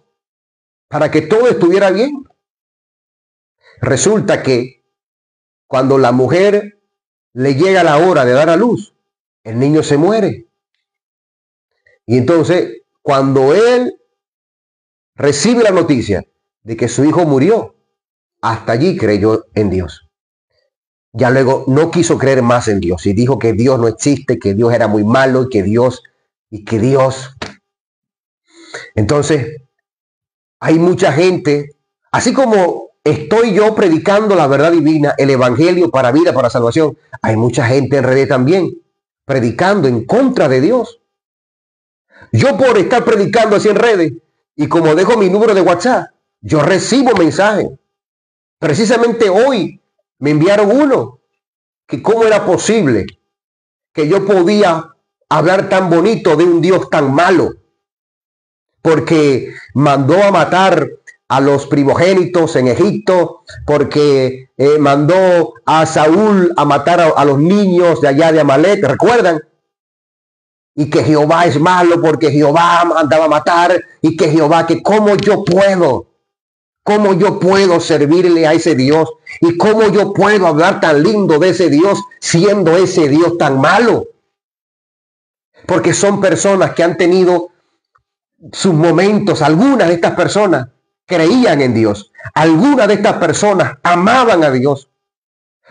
para que todo estuviera bien. Resulta que cuando la mujer le llega la hora de dar a luz, el niño se muere. Y entonces, cuando él recibe la noticia de que su hijo murió. Hasta allí creyó en Dios. Ya luego no quiso creer más en Dios y dijo que Dios no existe, que Dios era muy malo y que Dios y que Dios. Entonces, hay mucha gente, así como estoy yo predicando la verdad divina, el evangelio para vida, para salvación, hay mucha gente en redes también predicando en contra de Dios. Yo por estar predicando así en redes y como dejo mi número de WhatsApp, yo recibo mensajes. Precisamente hoy me enviaron uno que cómo era posible que yo podía hablar tan bonito de un Dios tan malo, porque mandó a matar a los primogénitos en Egipto, porque eh, mandó a Saúl a matar a, los niños de allá de Amalek, ¿recuerdan? Y que Jehová es malo porque Jehová mandaba a matar y que Jehová, que cómo yo puedo ¿Cómo yo puedo servirle a ese Dios? ¿Y cómo yo puedo hablar tan lindo de ese Dios siendo ese Dios tan malo? Porque son personas que han tenido sus momentos. Algunas de estas personas creían en Dios. Algunas de estas personas amaban a Dios.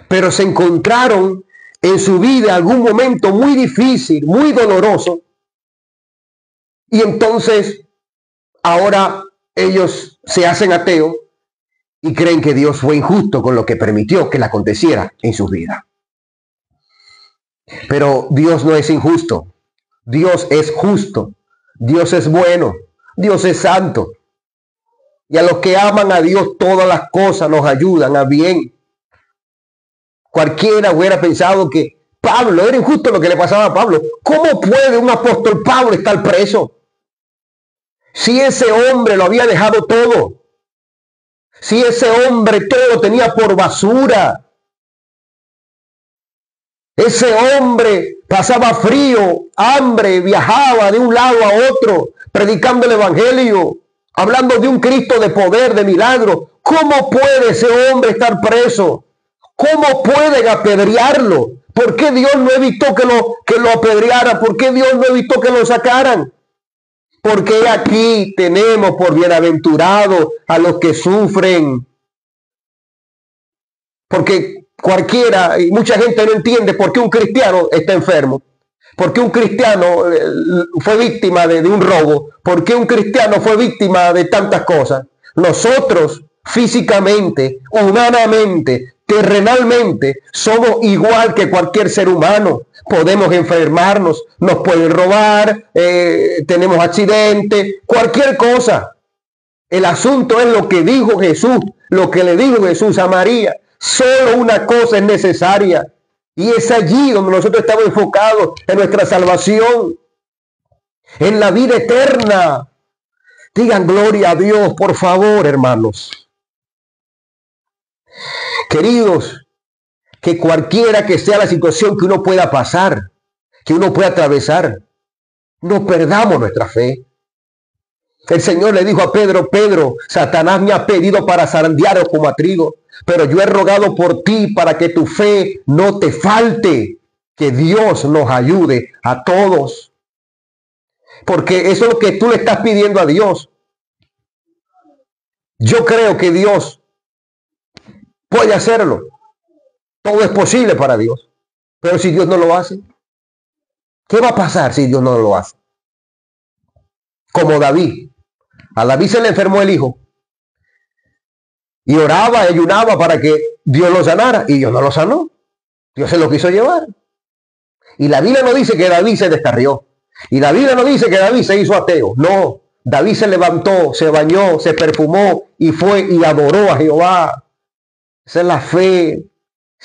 Pero se encontraron en su vida algún momento muy difícil, muy doloroso. Y entonces ahora ellos se hacen ateos y creen que Dios fue injusto con lo que permitió que le aconteciera en sus vidas. Pero Dios no es injusto. Dios es justo. Dios es bueno. Dios es santo. Y a los que aman a Dios todas las cosas nos ayudan a bien. Cualquiera hubiera pensado que Pablo era injusto lo que le pasaba a Pablo. ¿Cómo puede un apóstol Pablo estar preso? Si ese hombre lo había dejado todo. Si ese hombre todo tenía por basura. Ese hombre pasaba frío, hambre, viajaba de un lado a otro, predicando el Evangelio, hablando de un Cristo de poder, de milagro. ¿Cómo puede ese hombre estar preso? ¿Cómo pueden apedrearlo? ¿Por qué Dios no evitó que lo, que lo apedreara? ¿Por qué Dios no evitó que lo sacaran? Porque aquí tenemos por bienaventurado a los que sufren. Porque cualquiera, y mucha gente no entiende por qué un cristiano está enfermo. ¿Por qué un cristiano eh, fue víctima de, un robo? ¿Por qué un cristiano fue víctima de tantas cosas? Nosotros físicamente, humanamente, terrenalmente, somos igual que cualquier ser humano podemos enfermarnos, nos pueden robar, eh, tenemos accidentes, cualquier cosa. El asunto es lo que dijo Jesús, lo que le dijo Jesús a María. Solo una cosa es necesaria y es allí donde nosotros estamos enfocados en nuestra salvación, en la vida eterna. Digan gloria a Dios, por favor, hermanos. Queridos, que cualquiera que sea la situación que uno pueda pasar, que uno pueda atravesar, no perdamos nuestra fe. El Señor le dijo a Pedro, Pedro, Satanás me ha pedido para zarandearos como a trigo, pero yo he rogado por ti para que tu fe no te falte, que Dios nos ayude a todos. Porque eso es lo que tú le estás pidiendo a Dios. Yo creo que Dios puede hacerlo. Todo es posible para Dios. Pero si Dios no lo hace, ¿qué va a pasar si Dios no lo hace? Como David. A David se le enfermó el hijo. Y oraba ayunaba para que Dios lo sanara. Y Dios no lo sanó. Dios se lo quiso llevar. Y la Biblia no dice que David se descarrió. Y la Biblia no dice que David se hizo ateo. No. David se levantó, se bañó, se perfumó y fue y adoró a Jehová. Esa es la fe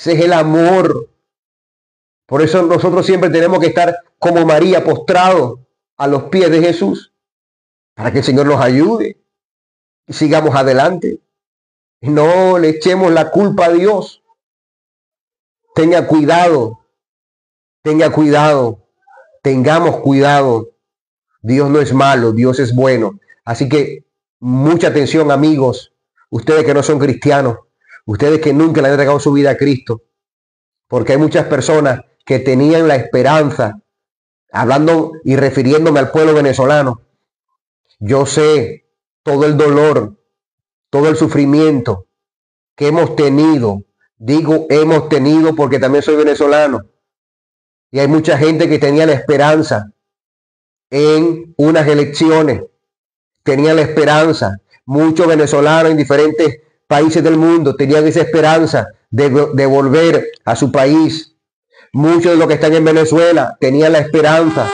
ese es el amor. Por eso nosotros siempre tenemos que estar como María postrados a los pies de Jesús, para que el Señor nos ayude y sigamos adelante. No le echemos la culpa a Dios. Tenga cuidado, tenga cuidado, tengamos cuidado. Dios no es malo, Dios es bueno. Así que mucha atención amigos, ustedes que no son cristianos, Ustedes que nunca le han entregado su vida a Cristo. Porque hay muchas personas que tenían la esperanza, hablando y refiriéndome al pueblo venezolano. Yo sé todo el dolor, todo el sufrimiento que hemos tenido. Digo hemos tenido porque también soy venezolano. Y hay mucha gente que tenía la esperanza en unas elecciones. Tenía la esperanza. Muchos venezolanos en diferentes países del mundo tenían esa esperanza de, de volver a su país. Muchos de los que están en Venezuela tenían la esperanza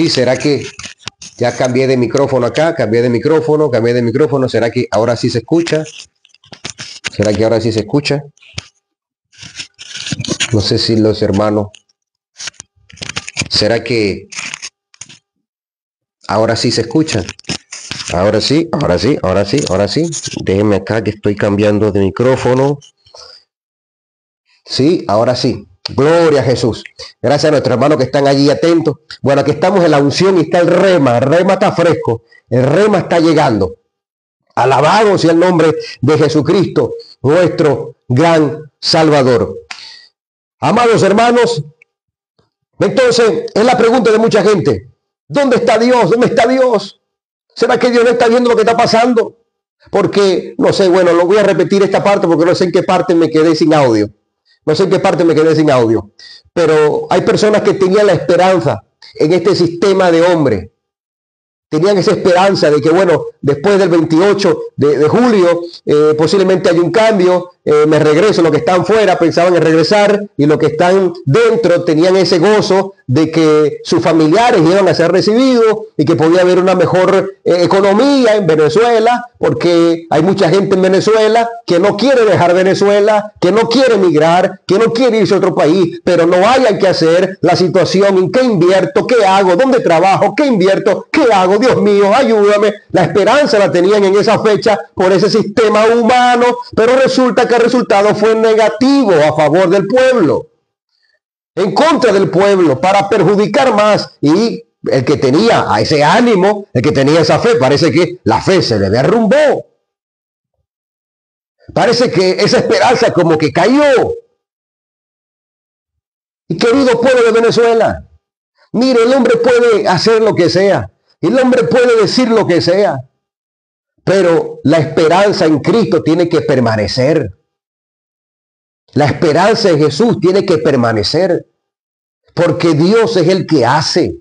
Sí, ¿será que ya cambié de micrófono acá? Cambié de micrófono, cambié de micrófono. ¿Será que ahora sí se escucha? ¿Será que ahora sí se escucha? No sé si los hermanos. ¿Será que ahora sí se escucha? Ahora sí, ahora sí, ahora sí, ahora sí. Déjenme acá que estoy cambiando de micrófono. Sí, ahora sí. Gloria a Jesús. Gracias a nuestros hermanos que están allí atentos. Bueno, aquí estamos en la unción y está el rema. El rema está fresco. El rema está llegando. Alabado sea el nombre de Jesucristo, nuestro gran Salvador. Amados hermanos, entonces es la pregunta de mucha gente. ¿Dónde está Dios? ¿Dónde está Dios? ¿Será que Dios no está viendo lo que está pasando? Porque, no sé, bueno, lo voy a repetir esta parte porque no sé en qué parte me quedé sin audio. No sé en qué parte me quedé sin audio, pero hay personas que tenían la esperanza en este sistema de hombre. Tenían esa esperanza de que, bueno, después del 28 de, julio eh, posiblemente hay un cambio, eh, me regreso, los que están fuera pensaban en regresar y los que están dentro tenían ese gozo de que sus familiares iban a ser recibidos y que podía haber una mejor eh, economía en Venezuela, porque hay mucha gente en Venezuela que no quiere dejar Venezuela, que no quiere emigrar, que no quiere irse a otro país, pero no hayan que hacer la situación en qué invierto, qué hago, dónde trabajo, qué invierto, qué hago, Dios mío, ayúdame. La esperanza la tenían en esa fecha por ese sistema humano, pero resulta que el resultado fue negativo a favor del pueblo, en contra del pueblo, para perjudicar más. Y el que tenía a ese ánimo, el que tenía esa fe, parece que la fe se le derrumbó. Parece que esa esperanza como que cayó. Y querido pueblo de Venezuela, mire, el hombre puede hacer lo que sea. El hombre puede decir lo que sea. Pero la esperanza en Cristo tiene que permanecer. La esperanza en Jesús tiene que permanecer. Porque Dios es el que hace.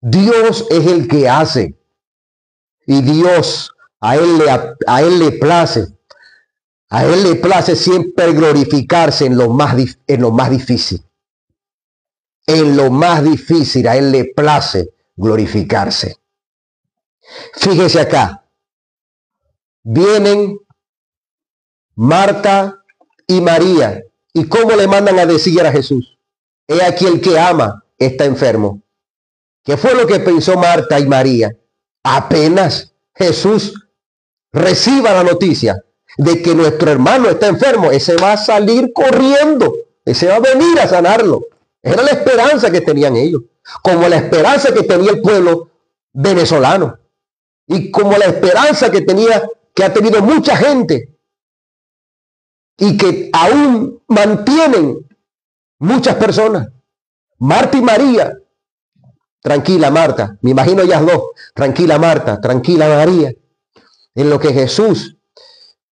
Dios es el que hace. Y Dios a él le, a él le place. A él le place siempre glorificarse en lo más, en lo más difícil. En lo más difícil a él le place glorificarse. Fíjese acá. Vienen Marta y María. ¿Y cómo le mandan a decir a Jesús? He aquí el que ama está enfermo. ¿Qué fue lo que pensó Marta y María? Apenas Jesús reciba la noticia de que nuestro hermano está enfermo, ese va a salir corriendo, ese va a venir a sanarlo. Era la esperanza que tenían ellos, como la esperanza que tenía el pueblo venezolano y como la esperanza que tenía, que ha tenido mucha gente y que aún mantienen muchas personas. Marta y María tranquila Marta, me imagino ellas dos, tranquila Marta, tranquila María, en lo que Jesús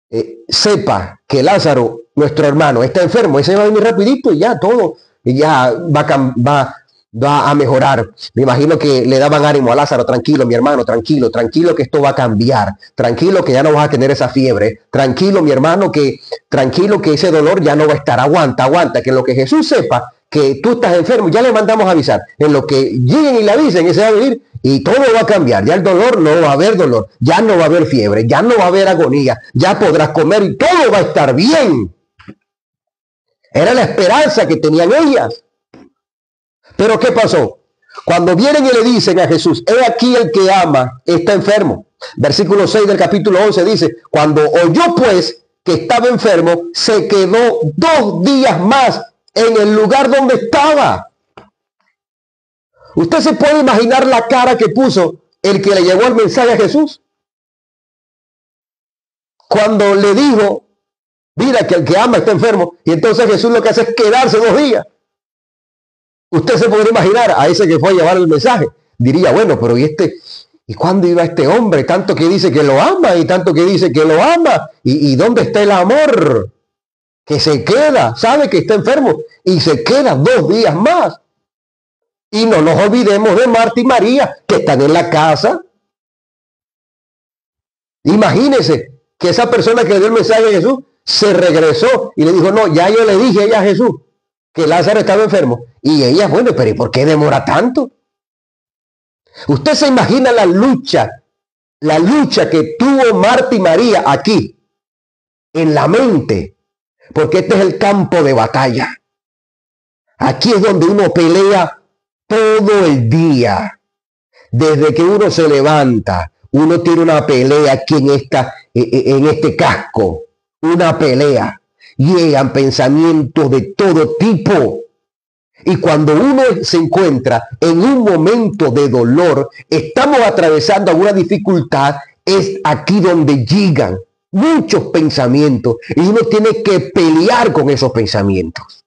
eh, sepa que Lázaro, nuestro hermano, está enfermo, ese va a venir rapidito y ya todo, y ya va, va, va a mejorar. Me imagino que le daban ánimo a Lázaro, tranquilo, mi hermano, tranquilo, tranquilo que esto va a cambiar, tranquilo que ya no vas a tener esa fiebre, tranquilo, mi hermano, que tranquilo que ese dolor ya no va a estar, aguanta, aguanta, que lo que Jesús sepa que tú estás enfermo, ya le mandamos a avisar. En lo que lleguen y le avisen, ese va a venir y todo va a cambiar. Ya el dolor no va a haber dolor, ya no va a haber fiebre, ya no va a haber agonía, ya podrás comer y todo va a estar bien. Era la esperanza que tenían ellas. Pero ¿qué pasó? Cuando vienen y le dicen a Jesús, he aquí el que ama está enfermo. Versículo 6 del capítulo 11 dice, cuando oyó pues que estaba enfermo, se quedó dos días más en el lugar donde estaba. Usted se puede imaginar la cara que puso el que le llevó el mensaje a Jesús. Cuando le dijo, mira que el que ama está enfermo, y entonces Jesús lo que hace es quedarse dos días. Usted se puede imaginar a ese que fue a llevar el mensaje. Diría, bueno, pero ¿y este? ¿Y cuándo iba este hombre? Tanto que dice que lo ama y tanto que dice que lo ama. ¿Y, dónde está el amor? Que se queda, sabe que está enfermo y se queda dos días más. Y no nos olvidemos de Marta y María, que están en la casa. Imagínese que esa persona que le dio el mensaje a Jesús se regresó y le dijo, no, ya yo le dije ella a Jesús que Lázaro estaba enfermo. Y ella, bueno, pero ¿y por qué demora tanto? Usted se imagina la lucha, la lucha que tuvo Marta y María aquí, en la mente, porque este es el campo de batalla. Aquí es donde uno pelea todo el día. Desde que uno se levanta, uno tiene una pelea aquí en, esta, e, e, en este casco. Una pelea llegan pensamientos de todo tipo. Y cuando uno se encuentra en un momento de dolor, estamos atravesando alguna dificultad, es aquí donde llegan muchos pensamientos y uno tiene que pelear con esos pensamientos.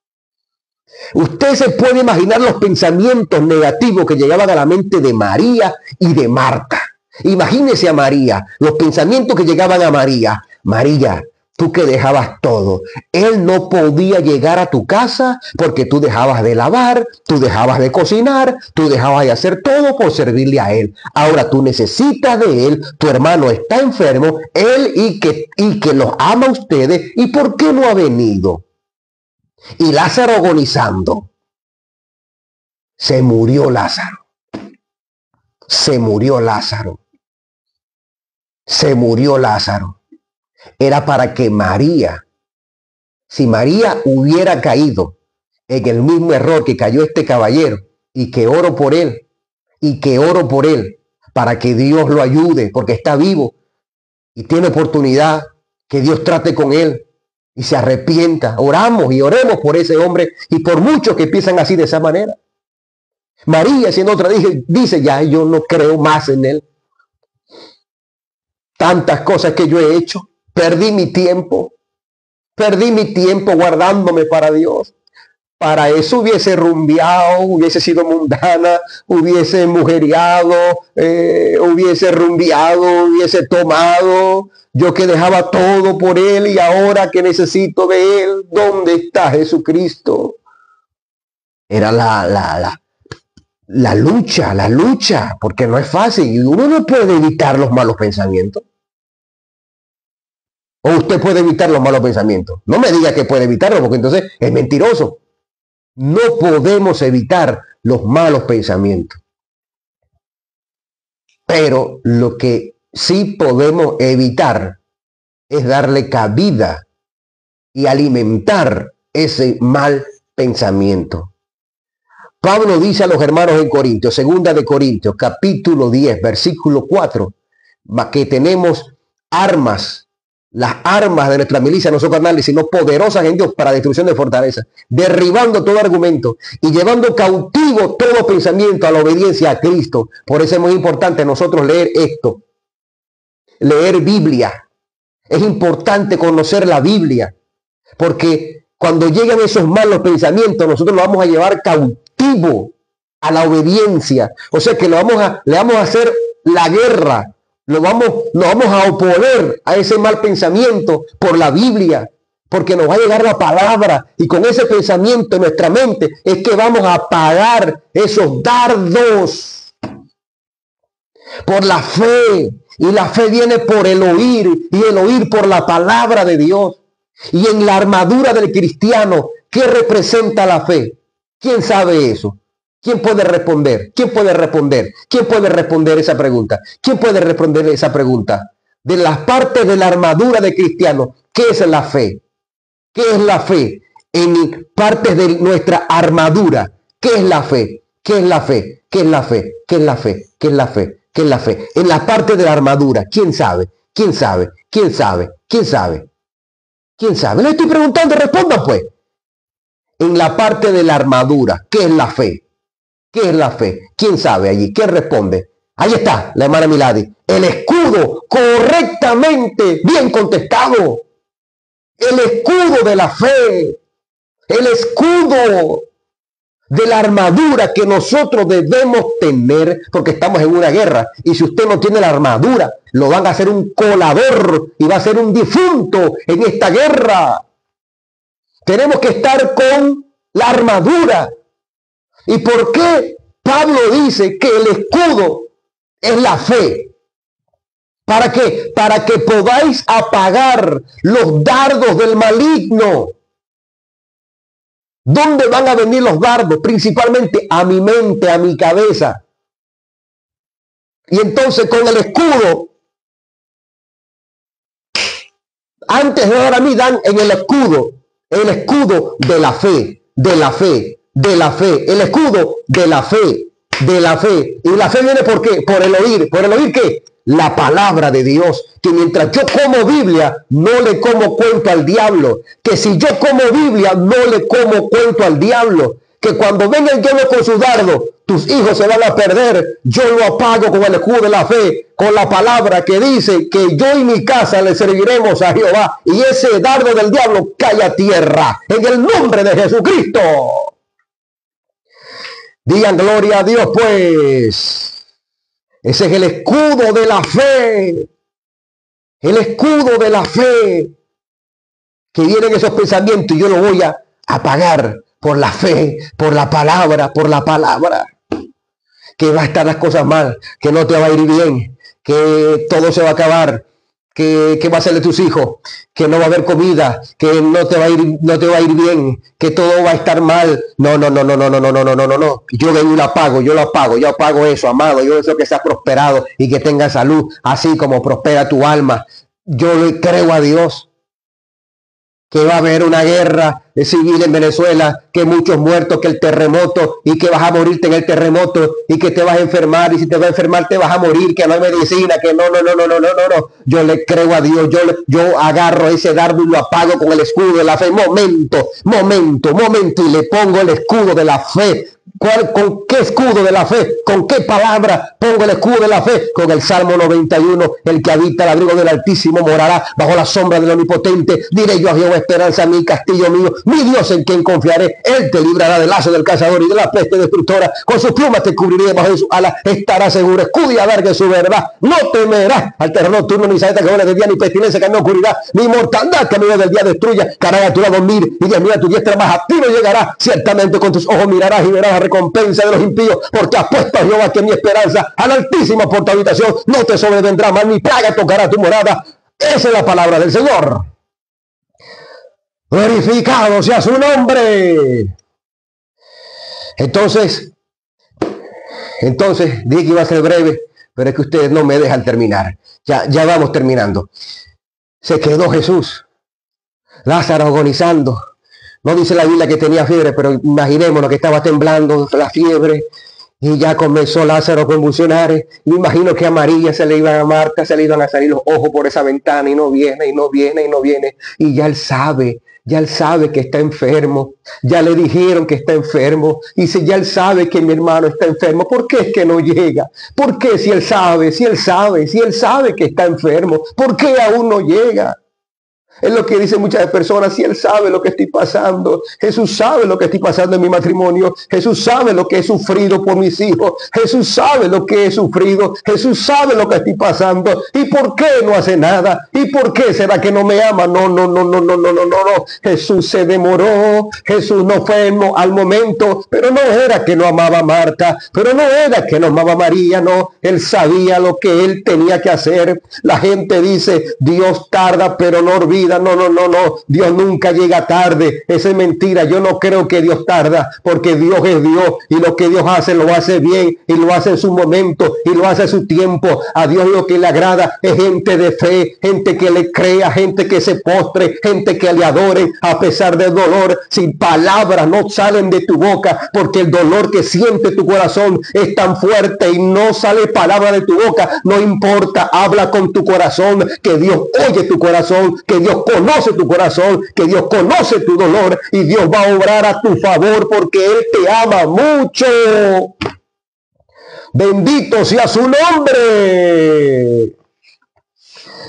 Usted se puede imaginar los pensamientos negativos que llegaban a la mente de María y de Marta. Imagínese a María, los pensamientos que llegaban a María. María, tú que dejabas todo. Él no podía llegar a tu casa porque tú dejabas de lavar, tú dejabas de cocinar, tú dejabas de hacer todo por servirle a Él. Ahora tú necesitas de Él, tu hermano está enfermo, Él y que, y que los ama a ustedes. ¿Y por qué no ha venido? Y Lázaro agonizando. Se murió Lázaro. Se murió Lázaro. Se murió Lázaro era para que María, si María hubiera caído en el mismo error que cayó este caballero y que oro por él, y que oro por él, para que Dios lo ayude, porque está vivo y tiene oportunidad, que Dios trate con él y se arrepienta. Oramos y oremos por ese hombre y por muchos que piensan así de esa manera. María, siendo otra, dice, dice ya, yo no creo más en él. Tantas cosas que yo he hecho, Perdí mi tiempo. Perdí mi tiempo guardándome para Dios. Para eso hubiese rumbiado, hubiese sido mundana, hubiese mujeriado, eh, hubiese rumbiado, hubiese tomado. Yo que dejaba todo por Él y ahora que necesito de Él, ¿dónde está Jesucristo? Era la, la, la, la lucha, la lucha, porque no es fácil. y Uno no puede evitar los malos pensamientos. O usted puede evitar los malos pensamientos. No me diga que puede evitarlo, porque entonces es mentiroso. No podemos evitar los malos pensamientos. Pero lo que sí podemos evitar es darle cabida y alimentar ese mal pensamiento. Pablo dice a los hermanos en Corintios, segunda de Corintios, capítulo 10, versículo 4, que tenemos armas las armas de nuestra milicia no son carnales, sino poderosas en Dios para destrucción de fortaleza, derribando todo argumento y llevando cautivo todo pensamiento a la obediencia a Cristo. Por eso es muy importante nosotros leer esto, leer Biblia. Es importante conocer la Biblia, porque cuando llegan esos malos pensamientos, nosotros los vamos a llevar cautivo a la obediencia. O sea que lo vamos a, le vamos a hacer la guerra. Lo vamos, nos vamos a oponer a ese mal pensamiento por la Biblia, porque nos va a llegar la palabra y con ese pensamiento en nuestra mente es que vamos a apagar esos dardos por la fe. Y la fe viene por el oír y el oír por la palabra de Dios. Y en la armadura del cristiano, ¿qué representa la fe? ¿Quién sabe eso? ¿Quién puede responder? ¿Quién puede responder? ¿Quién puede responder esa pregunta? ¿Quién puede responder esa pregunta? De las partes de la armadura de cristiano, ¿qué es la fe? ¿Qué es la fe? En partes de nuestra armadura, ¿qué es la fe? ¿Qué es la fe? ¿Qué es la fe? ¿Qué es la fe? ¿Qué es la fe? ¿Qué es la fe? En la parte de la armadura, ¿quién sabe? ¿Quién sabe? ¿Quién sabe? ¿Quién sabe? ¿Quién sabe? Le estoy preguntando, responda pues. En la parte de la armadura, ¿qué es la fe? ¿Qué es la fe? ¿Quién sabe allí? ¿Quién responde? Ahí está, la hermana Miladi. El escudo correctamente, bien contestado. El escudo de la fe. El escudo de la armadura que nosotros debemos tener porque estamos en una guerra. Y si usted no tiene la armadura, lo van a hacer un colador y va a ser un difunto en esta guerra. Tenemos que estar con la armadura. ¿Y por qué Pablo dice que el escudo es la fe? ¿Para qué? Para que podáis apagar los dardos del maligno. ¿Dónde van a venir los dardos? Principalmente a mi mente, a mi cabeza. Y entonces con el escudo, antes de dar mí, dan en el escudo, el escudo de la fe, de la fe, de la fe, el escudo de la fe, de la fe. Y la fe viene por qué? Por el oír. ¿Por el oír qué? la palabra de Dios. Que mientras yo como Biblia, no le como cuento al diablo. Que si yo como Biblia, no le como cuento al diablo. Que cuando venga el diablo con su dardo, tus hijos se van a perder. Yo lo apago con el escudo de la fe, con la palabra que dice que yo y mi casa le serviremos a Jehová. Y ese dardo del diablo cae a tierra. En el nombre de Jesucristo. Digan gloria a Dios, pues. Ese es el escudo de la fe. El escudo de la fe. Que vienen esos pensamientos y yo lo voy a apagar por la fe, por la palabra, por la palabra. Que va a estar las cosas mal, que no te va a ir bien, que todo se va a acabar, que, va a ser de tus hijos, que no va a haber comida, que no te va a ir, no te va a ir bien, que todo va a estar mal. No, no, no, no, no, no, no, no, no, no, no. Yo vengo y lo apago, yo lo apago, yo apago eso, amado. Yo deseo que seas prosperado y que tengas salud, así como prospera tu alma. Yo le creo a Dios que va a haber una guerra civil en Venezuela, que muchos muertos, que el terremoto y que vas a morirte en el terremoto y que te vas a enfermar y si te vas a enfermar te vas a morir, que no hay medicina, que no, no, no, no, no, no, no, no. Yo le creo a Dios, yo, yo agarro ese dardo y lo apago con el escudo de la fe. Momento, momento, momento y le pongo el escudo de la fe ¿Con qué escudo de la fe? ¿Con qué palabra pongo el escudo de la fe? Con el Salmo 91, el que habita el abrigo del Altísimo morará bajo la sombra del Omnipotente. Diré yo a Jehová esperanza, mi castillo mío, mi Dios en quien confiaré. Él te librará del lazo del cazador y de la peste destructora. Con sus plumas te cubriré bajo de su ala. Estará seguro. Escudo y alargue su verdad. No temerás al terror nocturno, ni saeta que vuela de día, ni pestilencia que no ocurrirá, ni mortandad que a medio del día destruya. Caray a tu lado mir y Dios mío a tu diestra más a ti no llegará. Ciertamente con tus ojos mirarás y verás a recompensa de los impíos, porque has puesto a Jehová que mi esperanza al altísimo por tu habitación, no te sobrevendrá mal, ni plaga tocará tu morada. Esa es la palabra del Señor. Glorificado sea su nombre. Entonces, entonces, dije que iba a ser breve, pero es que ustedes no me dejan terminar. Ya, ya vamos terminando. Se quedó Jesús. Lázaro agonizando. No dice la Biblia que tenía fiebre, pero imaginémonos que estaba temblando la fiebre y ya comenzó Lázaro a convulsionar. Me imagino que a María se le iban a Marta, se le iban a salir los ojos por esa ventana y no viene, y no viene, y no viene. Y ya él sabe, ya él sabe que está enfermo. Ya le dijeron que está enfermo. Y si ya él sabe que mi hermano está enfermo, ¿por qué es que no llega? ¿Por qué si él sabe, si él sabe, si él sabe que está enfermo? ¿Por qué aún no llega? Es lo que dicen muchas personas, si Él sabe lo que estoy pasando, Jesús sabe lo que estoy pasando en mi matrimonio, Jesús sabe lo que he sufrido por mis hijos, Jesús sabe lo que he sufrido, Jesús sabe lo que estoy pasando. ¿Y por qué no hace nada? ¿Y por qué será que no me ama? No, no, no, no, no, no, no, no. Jesús se demoró, Jesús no fue al momento, pero no era que no amaba a Marta, pero no era que no amaba a María, no, Él sabía lo que Él tenía que hacer. La gente dice, Dios tarda, pero no olvida. No, no, no, no. Dios nunca llega tarde. Esa es mentira. Yo no creo que Dios tarda, porque Dios es Dios y lo que Dios hace lo hace bien y lo hace en su momento y lo hace a su tiempo. A Dios lo que le agrada es gente de fe, gente que le crea, gente que se postre, gente que le adore a pesar del dolor. Sin palabras no salen de tu boca, porque el dolor que siente tu corazón es tan fuerte y no sale palabra de tu boca. No importa, habla con tu corazón, que Dios oye tu corazón, que Dios conoce tu corazón, que Dios conoce tu dolor y Dios va a obrar a tu favor porque Él te ama mucho. Bendito sea su nombre.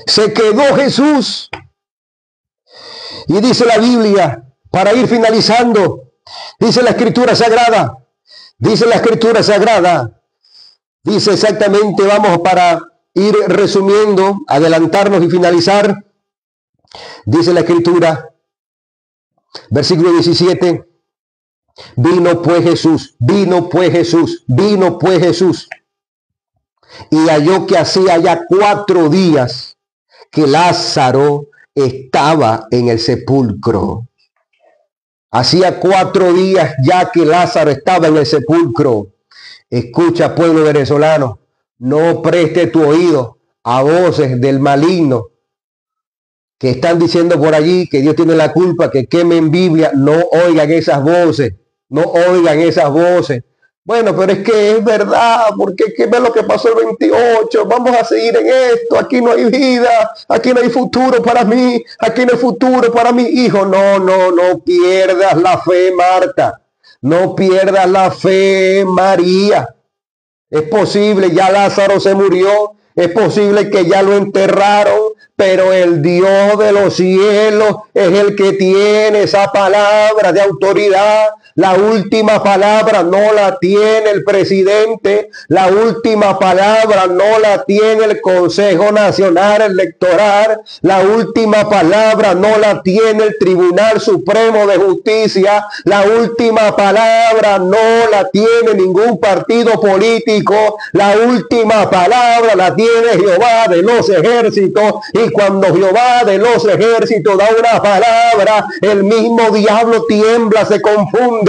Se quedó Jesús. Y dice la Biblia, para ir finalizando, dice la escritura sagrada, dice la escritura sagrada, dice exactamente, vamos para ir resumiendo, adelantarnos y finalizar, dice la escritura, versículo 17, vino pues Jesús, vino pues Jesús, vino pues Jesús, y halló que hacía ya cuatro días que Lázaro estaba en el sepulcro. Hacía cuatro días ya que Lázaro estaba en el sepulcro. Escucha, pueblo venezolano, no preste tu oído a voces del maligno que están diciendo por allí que Dios tiene la culpa, que quemen Biblia. No oigan esas voces, no oigan esas voces. Bueno, pero es que es verdad, porque es que ve lo que pasó el 28, vamos a seguir en esto, aquí no hay vida, aquí no hay futuro para mí, aquí no hay futuro para mi hijo. No, no, no pierdas la fe, Marta, no pierdas la fe, María. Es posible, ya Lázaro se murió, es posible que ya lo enterraron, pero el Dios de los cielos es el que tiene esa palabra de autoridad la última palabra no la tiene el presidente, la última palabra no la tiene el Consejo Nacional Electoral, la última palabra no la tiene el Tribunal Supremo de Justicia, la última palabra no la tiene ningún partido político, la última palabra la tiene Jehová de los ejércitos. Y cuando Jehová de los ejércitos da una palabra, el mismo diablo tiembla, se confunde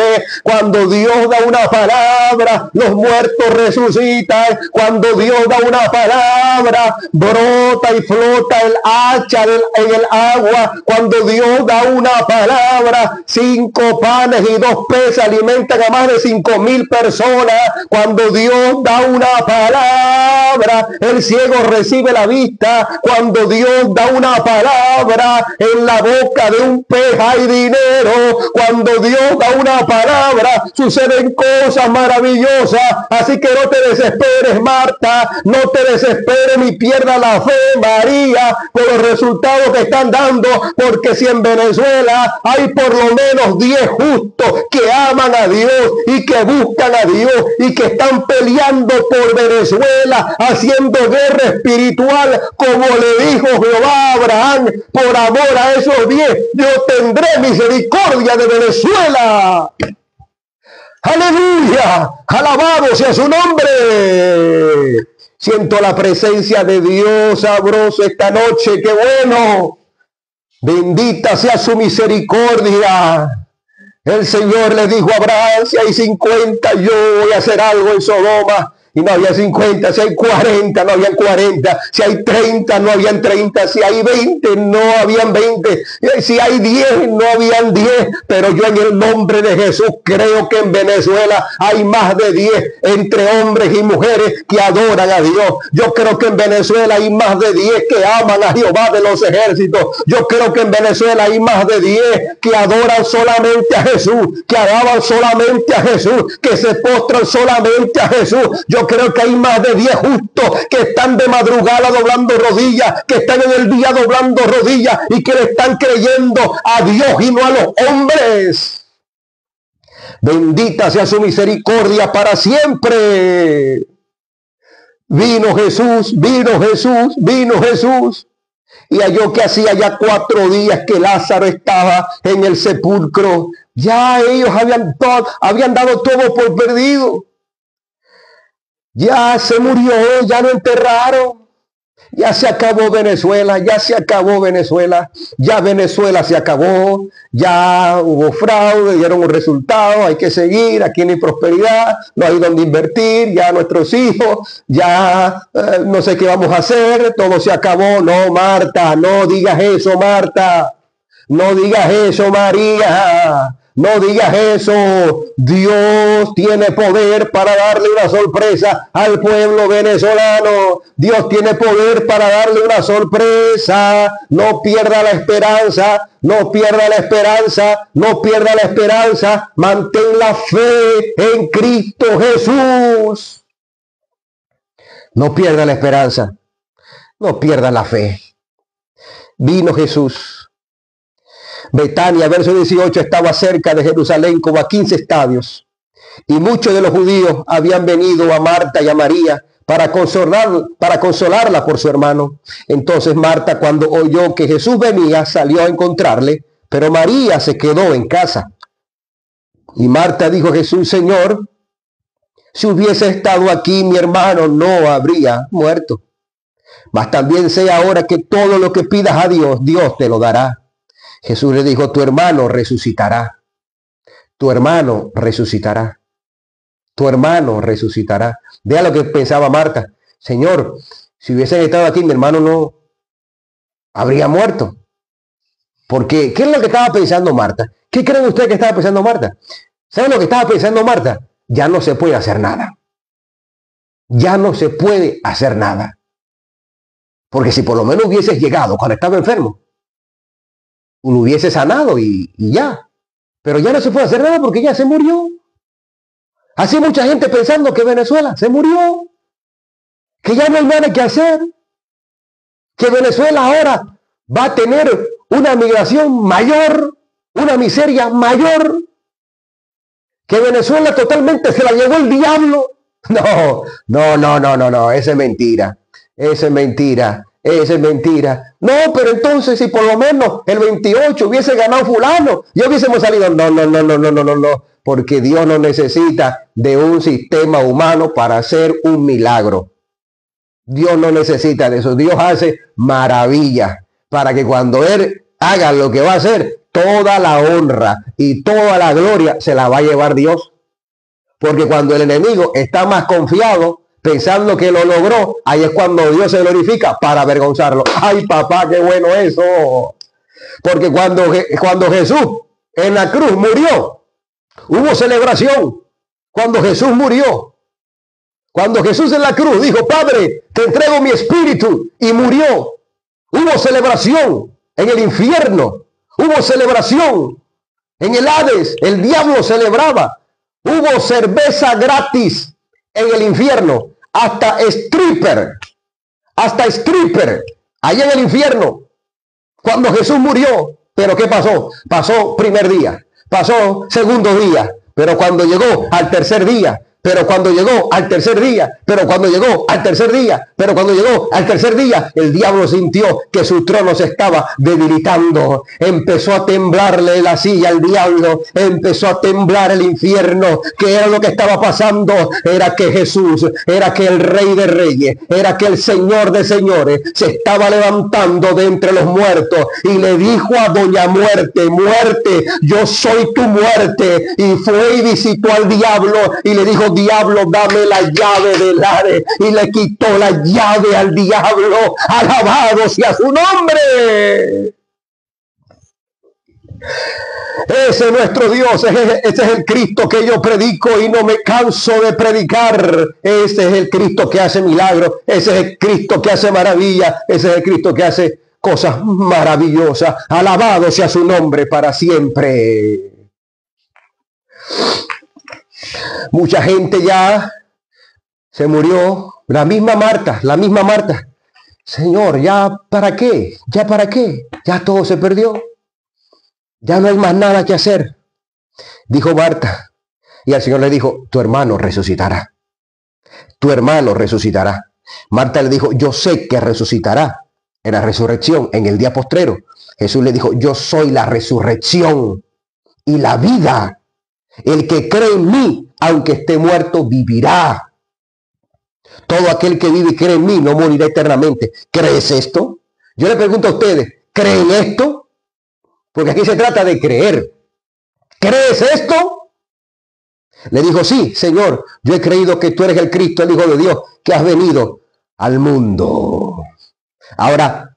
cuando Dios da una palabra, los muertos resucitan. Cuando Dios da una palabra, brota y flota el hacha en el agua. Cuando Dios da una palabra, cinco panes y dos peces alimentan a más de cinco mil personas. Cuando Dios da una palabra, el ciego recibe la vista. Cuando Dios da una palabra, en la boca de un pez hay dinero. Cuando Dios da una palabra suceden cosas maravillosas. Así que no te desesperes, Marta. No te desesperes ni pierda la fe, María, por los resultados que están dando. Porque si en Venezuela hay por lo menos 10 justos que aman a Dios y que buscan a Dios y que están peleando por Venezuela, haciendo guerra espiritual, como le dijo Jehová a Abraham, por amor a esos 10, yo tendré misericordia de Venezuela. Aleluya, alabado sea su nombre. Siento la presencia de Dios sabroso esta noche, qué bueno. Bendita sea su misericordia. El Señor le dijo a Abraham, si hay 50, yo voy a hacer algo en Sodoma y no había 50, si hay 40, no habían 40, si hay 30, no habían 30, si hay 20, no habían 20, si hay 10, no habían 10, pero yo en el nombre de Jesús creo que en Venezuela hay más de 10 entre hombres y mujeres que adoran a Dios. Yo creo que en Venezuela hay más de 10 que aman a Jehová de los ejércitos. Yo creo que en Venezuela hay más de 10 que adoran solamente a Jesús, que alaban solamente a Jesús, que se postran solamente a Jesús. Yo creo que hay más de 10 justos que están de madrugada doblando rodillas, que están en el día doblando rodillas y que le están creyendo a Dios y no a los hombres. Bendita sea su misericordia para siempre. Vino Jesús, vino Jesús, vino Jesús. Y halló que hacía ya cuatro días que Lázaro estaba en el sepulcro. Ya ellos habían, habían dado todo por perdido. Ya se murió, ya lo enterraron. Ya se acabó Venezuela, ya se acabó Venezuela, ya Venezuela se acabó, ya hubo fraude, dieron un resultado, hay que seguir, aquí no hay prosperidad, no hay donde invertir, ya nuestros hijos, ya eh, no sé qué vamos a hacer, todo se acabó. No, Marta, no digas eso, Marta, no digas eso, María. No digas eso. Dios tiene poder para darle una sorpresa al pueblo venezolano. Dios tiene poder para darle una sorpresa. No pierda la esperanza. No pierda la esperanza. No pierda la esperanza. Mantén la fe en Cristo Jesús. No pierda la esperanza. No pierda la fe. Vino Jesús Betania, verso 18, estaba cerca de Jerusalén como a 15 estadios. Y muchos de los judíos habían venido a Marta y a María para, consolar, para consolarla por su hermano. Entonces Marta, cuando oyó que Jesús venía, salió a encontrarle, pero María se quedó en casa. Y Marta dijo a Jesús, Señor, si hubiese estado aquí, mi hermano no habría muerto. Mas también sé ahora que todo lo que pidas a Dios, Dios te lo dará. Jesús le dijo, tu hermano resucitará. Tu hermano resucitará. Tu hermano resucitará. Vea lo que pensaba Marta. Señor, si hubiesen estado aquí, mi hermano no habría muerto. Porque, ¿qué es lo que estaba pensando Marta? ¿Qué creen ustedes que estaba pensando Marta? ¿Saben lo que estaba pensando Marta? Ya no se puede hacer nada. Ya no se puede hacer nada. Porque si por lo menos hubieses llegado cuando estaba enfermo, lo hubiese sanado y, ya. Pero ya no se puede hacer nada porque ya se murió. Así mucha gente pensando que Venezuela se murió, que ya no hay nada que hacer, que Venezuela ahora va a tener una migración mayor, una miseria mayor, que Venezuela totalmente se la llevó el diablo. No, no, no, no, no, no, esa es mentira, esa es mentira. Esa es mentira. No, pero entonces si por lo menos el 28 hubiese ganado fulano, y hubiésemos salido. No, no, no, no, no, no, no, no. Porque Dios no necesita de un sistema humano para hacer un milagro. Dios no necesita de eso. Dios hace maravillas para que cuando Él haga lo que va a hacer, toda la honra y toda la gloria se la va a llevar Dios. Porque cuando el enemigo está más confiado, pensando que lo logró, ahí es cuando Dios se glorifica para avergonzarlo. Ay, papá, qué bueno eso. Porque cuando, cuando Jesús en la cruz murió, hubo celebración. Cuando Jesús murió, cuando Jesús en la cruz dijo, Padre, te entrego mi espíritu y murió, hubo celebración en el infierno, hubo celebración en el Hades, el diablo celebraba, hubo cerveza gratis en el infierno hasta stripper, hasta stripper, allá en el infierno, cuando Jesús murió. Pero ¿qué pasó? Pasó primer día, pasó segundo día, pero cuando llegó al tercer día, pero cuando llegó al tercer día, pero cuando llegó al tercer día, pero cuando llegó al tercer día, el diablo sintió que su trono se estaba debilitando. Empezó a temblarle la silla al diablo, empezó a temblar el infierno. ¿Qué era lo que estaba pasando? Era que Jesús, era que el rey de reyes, era que el señor de señores se estaba levantando de entre los muertos y le dijo a doña muerte, muerte, yo soy tu muerte. Y fue y visitó al diablo y le dijo, diablo, dame la llave del Hades. Y le quitó la llave al diablo. Alabado sea su nombre. Ese es nuestro Dios, ese es el Cristo que yo predico y no me canso de predicar. Ese es el Cristo que hace milagros, ese es el Cristo que hace maravilla, ese es el Cristo que hace cosas maravillosas. Alabado sea su nombre para siempre. Mucha gente ya Se murió la misma Marta, la misma Marta. Señor, ¿ya para qué? ¿Ya para qué? Ya todo se perdió. Ya no hay más nada que hacer. Dijo Marta. Y al Señor le dijo, tu hermano resucitará. Tu hermano resucitará. Marta le dijo, yo sé que resucitará en la resurrección, en el día postrero. Jesús le dijo, yo soy la resurrección y la vida. El que cree en mí, aunque esté muerto, vivirá. Todo aquel que vive y cree en mí no morirá eternamente. ¿Crees esto? Yo le pregunto a ustedes, ¿creen esto? Porque aquí se trata de creer. ¿Crees esto? Le dijo, sí, Señor, yo he creído que tú eres el Cristo, el Hijo de Dios, que has venido al mundo. Ahora,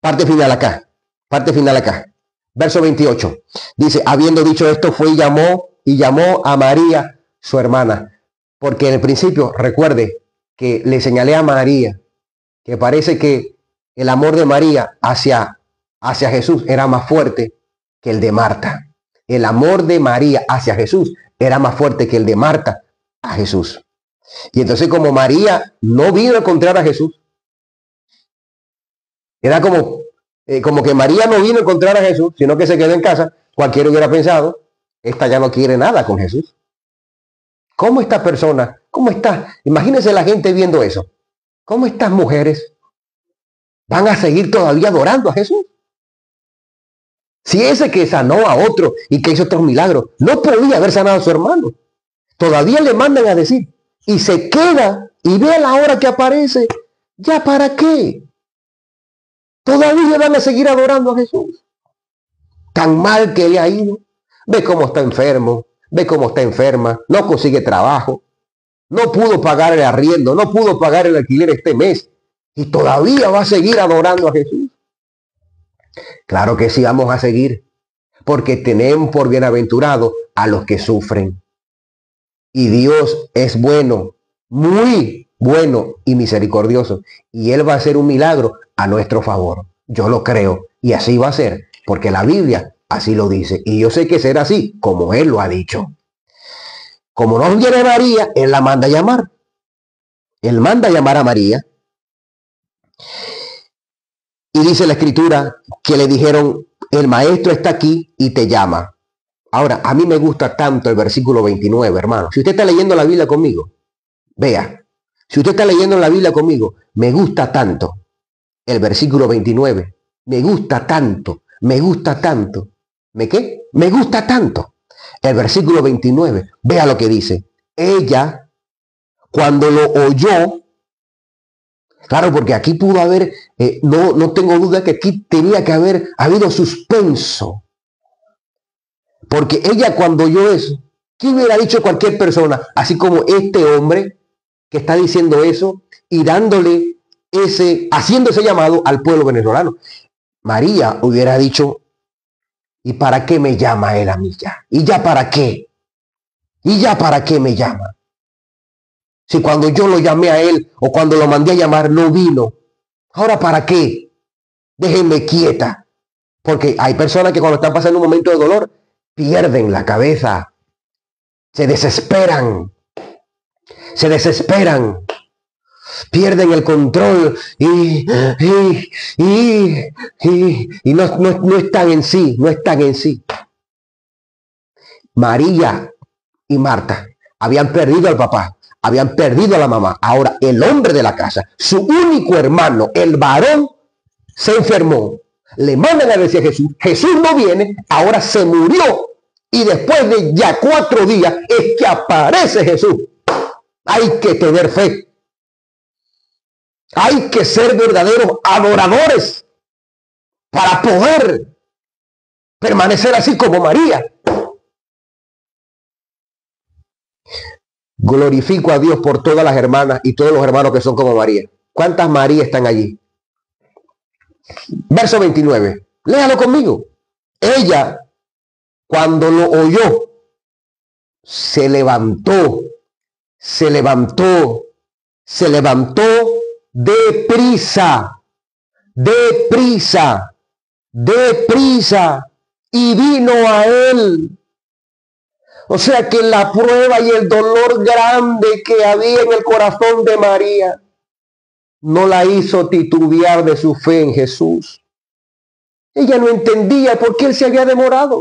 parte final acá, parte final acá. Verso 28. Dice, habiendo dicho esto, fue y llamó y llamó a María, su hermana. Porque en el principio, recuerde que le señalé a María, que parece que el amor de María hacia, hacia Jesús era más fuerte que el de Marta. El amor de María hacia Jesús era más fuerte que el de Marta a Jesús. Y entonces como María no vino a encontrar a Jesús, era como, eh, como que María no vino a encontrar a Jesús, sino que se quedó en casa, cualquiera hubiera pensado, esta ya no quiere nada con Jesús. ¿Cómo esta persona, cómo está? Imagínense la gente viendo eso. ¿Cómo estas mujeres van a seguir todavía adorando a Jesús? Si ese que sanó a otro y que hizo otros milagros no podía haber sanado a su hermano, todavía le mandan a decir y se queda y ve a la hora que aparece, ¿ya para qué? Todavía van a seguir adorando a Jesús. Tan mal que le ha ido. Ve cómo está enfermo, ve cómo está enferma, no consigue trabajo, no pudo pagar el arriendo, no pudo pagar el alquiler este mes y todavía va a seguir adorando a Jesús. Claro que sí vamos a seguir, porque tenemos por bienaventurado a los que sufren. Y Dios es bueno, muy bueno y misericordioso. Y Él va a hacer un milagro a nuestro favor. Yo lo creo. Y así va a ser, porque la Biblia así lo dice. Y yo sé que será así, como Él lo ha dicho. Como no viene María, Él la manda a llamar. Él manda a llamar a María. Y dice la escritura que le dijeron, el maestro está aquí y te llama. Ahora, a mí me gusta tanto el versículo 29, hermano. Si usted está leyendo la Biblia conmigo, vea. Si usted está leyendo la Biblia conmigo, me gusta tanto el versículo 29. Me gusta tanto, me gusta tanto. ¿Me qué? Me gusta tanto. El versículo 29. Vea lo que dice. Ella, cuando lo oyó, Claro, porque aquí pudo haber, eh, no, no tengo duda que aquí tenía que haber habido suspenso. Porque ella cuando oyó eso, ¿qué hubiera dicho cualquier persona? Así como este hombre que está diciendo eso y dándole ese, haciendo ese llamado al pueblo venezolano. María hubiera dicho, ¿y para qué me llama él a mí ya? ¿Y ya para qué? ¿Y ya para qué me llama? Si cuando yo lo llamé a él o cuando lo mandé a llamar no vino, ¿ahora para qué? Déjenme quieta. Porque hay personas que cuando están pasando un momento de dolor pierden la cabeza, se desesperan, se desesperan, pierden el control y, y, no, no están en sí, no están en sí. María y Marta habían perdido al papá, habían perdido a la mamá. Ahora el hombre de la casa, su único hermano, el varón, se enfermó. Le mandan a decir a Jesús, Jesús no viene, ahora se murió. Y después de ya cuatro días es que aparece Jesús. Hay que tener fe. Hay que ser verdaderos adoradores para poder permanecer así como María. Glorifico a Dios por todas las hermanas y todos los hermanos que son como María. ¿Cuántas Marías están allí? Verso 29. Léalo conmigo. Ella, cuando lo oyó, se levantó, se levantó, se levantó deprisa, deprisa, deprisa, y vino a él. O sea que la prueba y el dolor grande que había en el corazón de María no la hizo titubear de su fe en Jesús. Ella no entendía por qué él se había demorado.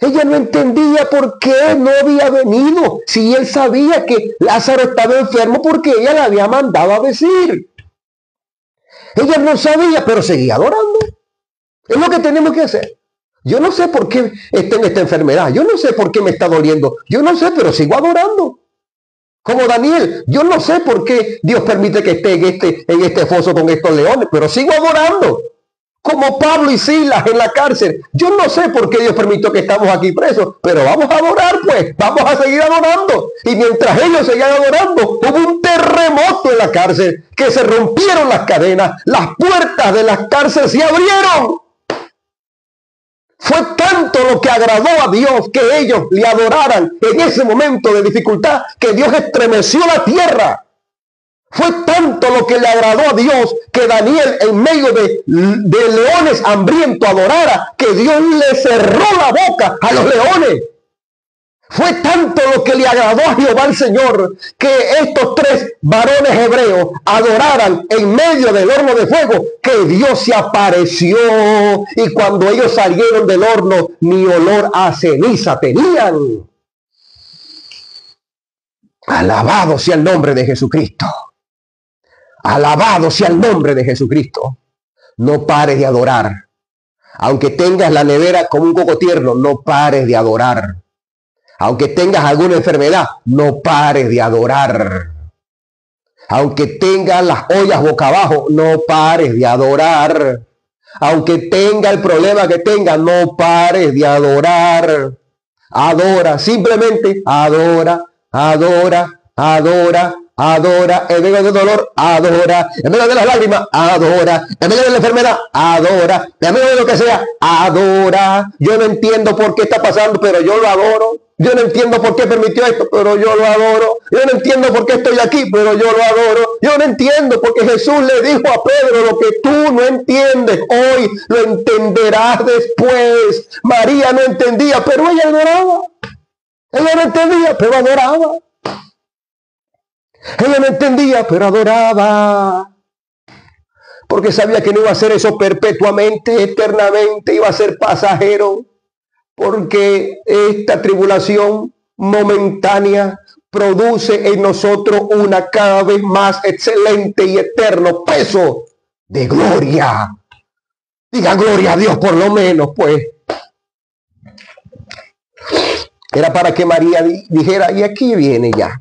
Ella no entendía por qué no había venido. Si él sabía que Lázaro estaba enfermo porque ella le había mandado a decir. Ella no sabía, pero seguía adorando. Es lo que tenemos que hacer. Yo no sé por qué está en esta enfermedad. Yo no sé por qué me está doliendo. Yo no sé, pero sigo adorando. Como Daniel, yo no sé por qué Dios permite que esté en este, en este foso con estos leones, pero sigo adorando como Pablo y Silas en la cárcel. Yo no sé por qué Dios permitió que estamos aquí presos, pero vamos a adorar pues, vamos a seguir adorando. Y mientras ellos seguían adorando, hubo un terremoto en la cárcel, que se rompieron las cadenas, las puertas de las cárceles se abrieron. Fue tanto lo que agradó a Dios que ellos le adoraran en ese momento de dificultad que Dios estremeció la tierra fue tanto lo que le agradó a Dios que Daniel en medio de, leones hambrientos adorara que Dios le cerró la boca a los leones. Fue tanto lo que le agradó a Jehová el Señor que estos tres varones hebreos adoraran en medio del horno de fuego que Dios se apareció y cuando ellos salieron del horno ni olor a ceniza tenían. Alabado sea el nombre de Jesucristo. Alabado sea el nombre de Jesucristo. No pares de adorar. Aunque tengas la nevera como un coco tierno, no pares de adorar. Aunque tengas alguna enfermedad, no pares de adorar. Aunque tengas las ollas boca abajo, no pares de adorar. Aunque tenga el problema que tenga, no pares de adorar. Adora, simplemente adora, adora, adora, adora, en medio del dolor, adora, en medio de las lágrimas, adora, en medio de la enfermedad, adora, en medio de lo que sea, adora. Yo no entiendo por qué está pasando, pero yo lo adoro. Yo no entiendo por qué permitió esto, pero yo lo adoro. Yo no entiendo por qué estoy aquí, pero yo lo adoro. Yo no entiendo porque Jesús le dijo a Pedro lo que tú no entiendes. Hoy lo entenderás después. María no entendía, pero ella adoraba. Ella no entendía, pero adoraba. Ella no entendía, pero adoraba. Porque sabía que no iba a ser eso perpetuamente, eternamente, iba a ser pasajero. Porque esta tribulación momentánea produce en nosotros una cada vez más excelente y eterno peso de gloria. Diga gloria a Dios por lo menos, pues. Era para que María dijera, y aquí viene ya.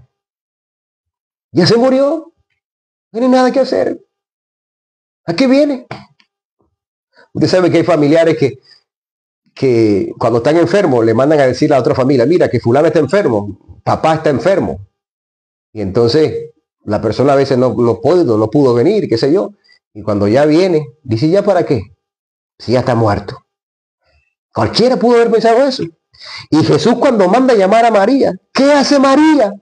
Ya se murió. No tiene nada que hacer. ¿A qué viene? Usted sabe que hay familiares que, que cuando están enfermos le mandan a decir a otra familia, mira que fulano está enfermo, papá está enfermo. Y entonces la persona a veces no, no pudo, no pudo venir, qué sé yo. Y cuando ya viene, dice, ¿ya para qué? Si ya está muerto. Cualquiera pudo haber pensado eso. Y Jesús cuando manda a llamar a María, ¿qué hace María?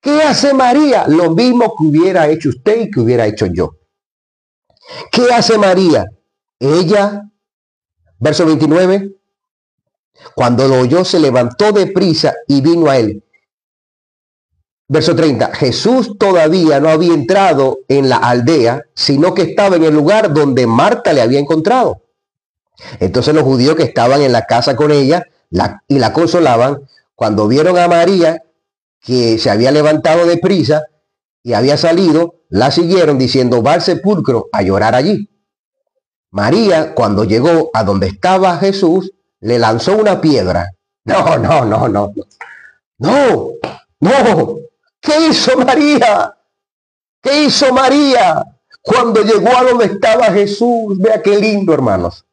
¿Qué hace María? Lo mismo que hubiera hecho usted y que hubiera hecho yo. ¿Qué hace María? Ella, verso 29, cuando lo oyó se levantó de prisa y vino a él. Verso 30, Jesús todavía no había entrado en la aldea, sino que estaba en el lugar donde Marta le había encontrado. Entonces los judíos que estaban en la casa con ella y la consolaban, cuando vieron a María que se había levantado de prisa y había salido, la siguieron diciendo, va al sepulcro a llorar allí. María, cuando llegó a donde estaba Jesús, le lanzó una piedra. No, no, no, no. No, no. ¿Qué hizo María? ¿Qué hizo María cuando llegó a donde estaba Jesús? Vea qué lindo, hermanos.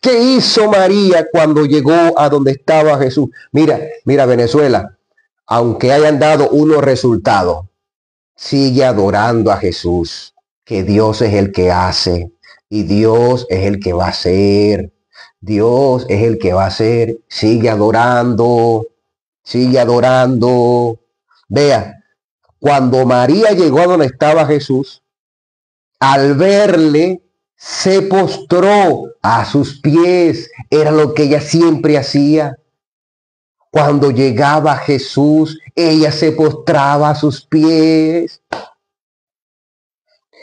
¿Qué hizo María cuando llegó a donde estaba Jesús? Mira, mira Venezuela aunque hayan dado unos resultados, sigue adorando a Jesús, que Dios es el que hace y Dios es el que va a hacer. Dios es el que va a hacer. Sigue adorando, sigue adorando. Vea, cuando María llegó a donde estaba Jesús, al verle, se postró a sus pies. Era lo que ella siempre hacía. Cuando llegaba Jesús, ella se postraba a sus pies.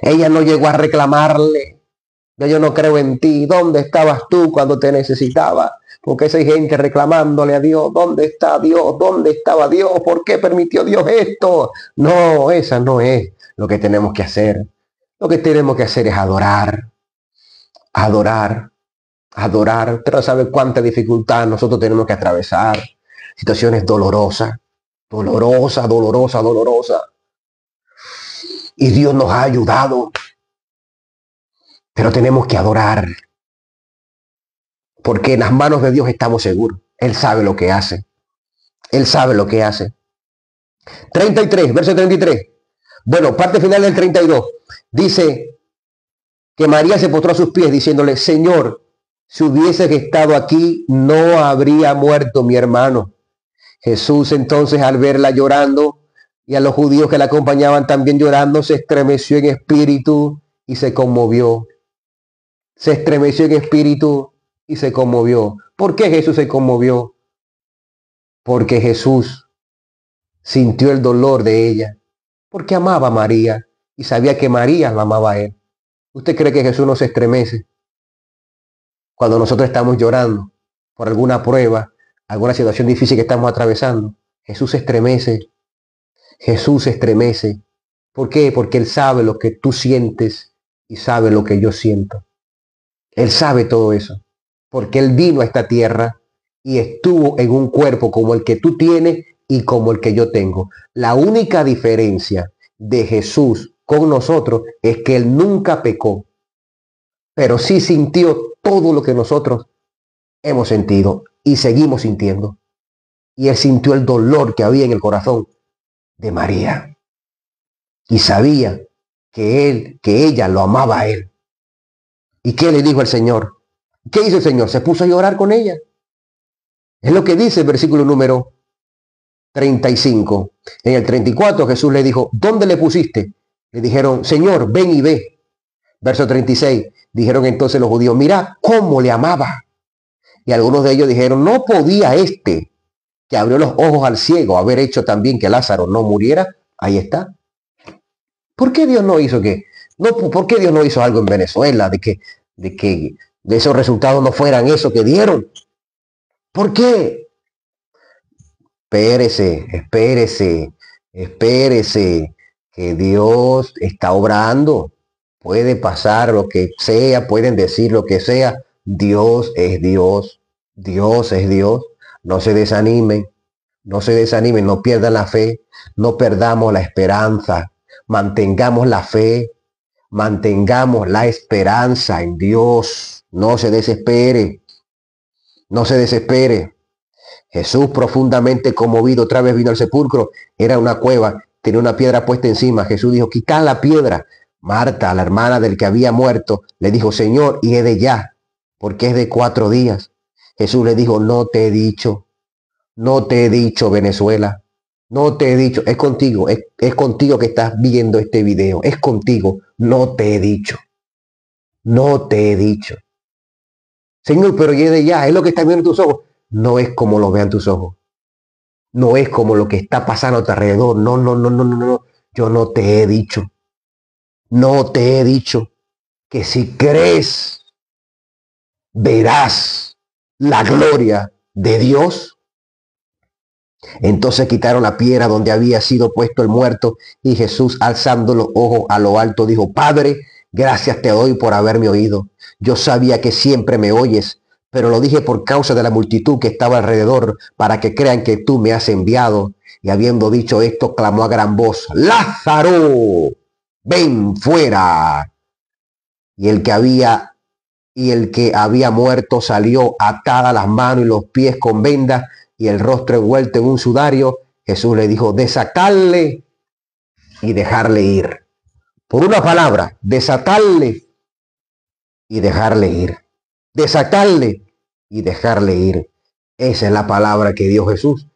Ella no llegó a reclamarle. Yo no creo en ti. ¿Dónde estabas tú cuando te necesitaba? Porque esa gente reclamándole a Dios, ¿dónde está Dios? ¿Dónde estaba Dios? ¿Por qué permitió Dios esto? No, esa no es lo que tenemos que hacer. Lo que tenemos que hacer es adorar, adorar, adorar. Pero sabe cuánta dificultad nosotros tenemos que atravesar. Situaciones dolorosas, dolorosa, dolorosa, dolorosa. Y Dios nos ha ayudado. Pero tenemos que adorar. Porque en las manos de Dios estamos seguros. Él sabe lo que hace. Él sabe lo que hace. 33, verso 33. Bueno, parte final del 32. Dice que María se postró a sus pies diciéndole, Señor, si hubiese estado aquí, no habría muerto mi hermano. Jesús entonces al verla llorando y a los judíos que la acompañaban también llorando, se estremeció en espíritu y se conmovió. Se estremeció en espíritu y se conmovió. ¿Por qué Jesús se conmovió? Porque Jesús sintió el dolor de ella, porque amaba a María y sabía que María la amaba a él. ¿Usted cree que Jesús no se estremece cuando nosotros estamos llorando por alguna prueba, alguna situación difícil que estamos atravesando? Jesús se estremece. Jesús se estremece. ¿Por qué? Porque Él sabe lo que tú sientes y sabe lo que yo siento. Él sabe todo eso porque Él vino a esta tierra y estuvo en un cuerpo como el que tú tienes y como el que yo tengo. La única diferencia de Jesús con nosotros es que Él nunca pecó, pero sí sintió todo lo que nosotros hemos sentido y seguimos sintiendo. Y Él sintió el dolor que había en el corazón de María. Y sabía que Él, que ella lo amaba a Él. ¿Y qué le dijo el Señor? ¿Qué hizo el Señor? Se puso a llorar con ella. Es lo que dice el versículo número 35. En el 34 Jesús le dijo, ¿dónde le pusiste? Le dijeron, Señor, ven y ve. Verso 36. Dijeron entonces los judíos, mira cómo le amaba. Y algunos de ellos dijeron, no podía este que abrió los ojos al ciego haber hecho también que Lázaro no muriera. Ahí está. ¿Por qué Dios no hizo que? No, ¿Por qué Dios no hizo algo en Venezuela de que, de que de esos resultados no fueran eso que dieron. ¿Por qué? Espérese, espérese, espérese, que Dios está obrando. Puede pasar lo que sea, pueden decir lo que sea. Dios es Dios, Dios es Dios. No se desanimen, no se desanimen, no pierdan la fe, no perdamos la esperanza. Mantengamos la fe, mantengamos la esperanza en Dios. No se desespere. No se desespere. Jesús profundamente conmovido otra vez vino al sepulcro. Era una cueva, tenía una piedra puesta encima. Jesús dijo, quita la piedra. Marta, la hermana del que había muerto, le dijo, Señor, y es de ya, porque es de cuatro días. Jesús le dijo, no te he dicho, no te he dicho, Venezuela, no te he dicho, es contigo, es, contigo que estás viendo este video, es contigo, no te he dicho, no te he dicho. Señor, pero ya de ya, es lo que está viendo en tus ojos. No es como lo vean tus ojos. No es como lo que está pasando a tu alrededor. No, no, no, no, no, no. Yo no te he dicho. No te he dicho que si crees, verás la gloria de Dios. Entonces quitaron la piedra donde había sido puesto el muerto y Jesús alzando los ojos a lo alto dijo, Padre, Gracias te doy por haberme oído. Yo sabía que siempre me oyes, pero lo dije por causa de la multitud que estaba alrededor, para que crean que tú me has enviado. Y habiendo dicho esto, clamó a gran voz, Lázaro, ven fuera. Y el que había y el que había muerto salió atada las manos y los pies con vendas y el rostro envuelto en un sudario. Jesús le dijo, desatarle y dejarle ir por una palabra, desatarle y dejarle ir. Desatarle y dejarle ir. Esa es la palabra que dio Jesús.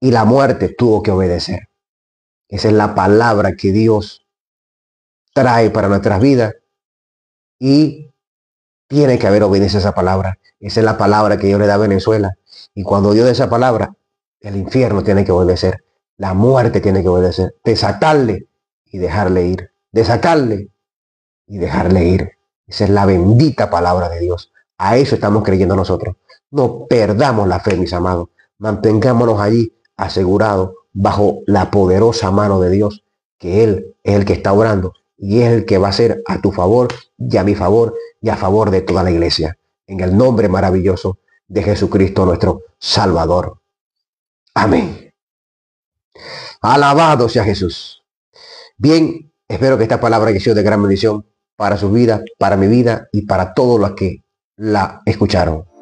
Y la muerte tuvo que obedecer. Esa es la palabra que Dios trae para nuestras vidas. Y tiene que haber obedecido esa palabra. Esa es la palabra que Dios le da a Venezuela. Y cuando Dios da esa palabra, el infierno tiene que obedecer, la muerte tiene que obedecer, desatarle y dejarle ir, desatarle y dejarle ir. Esa es la bendita palabra de Dios. A eso estamos creyendo nosotros. No perdamos la fe, mis amados. Mantengámonos allí asegurados bajo la poderosa mano de Dios, que Él es el que está orando y es el que va a ser a tu favor y a mi favor y a favor de toda la iglesia. En el nombre maravilloso de Jesucristo nuestro Salvador. Amén. Alabado sea Jesús. Bien, espero que esta palabra haya sido de gran bendición para su vida, para mi vida y para todos los que la escucharon.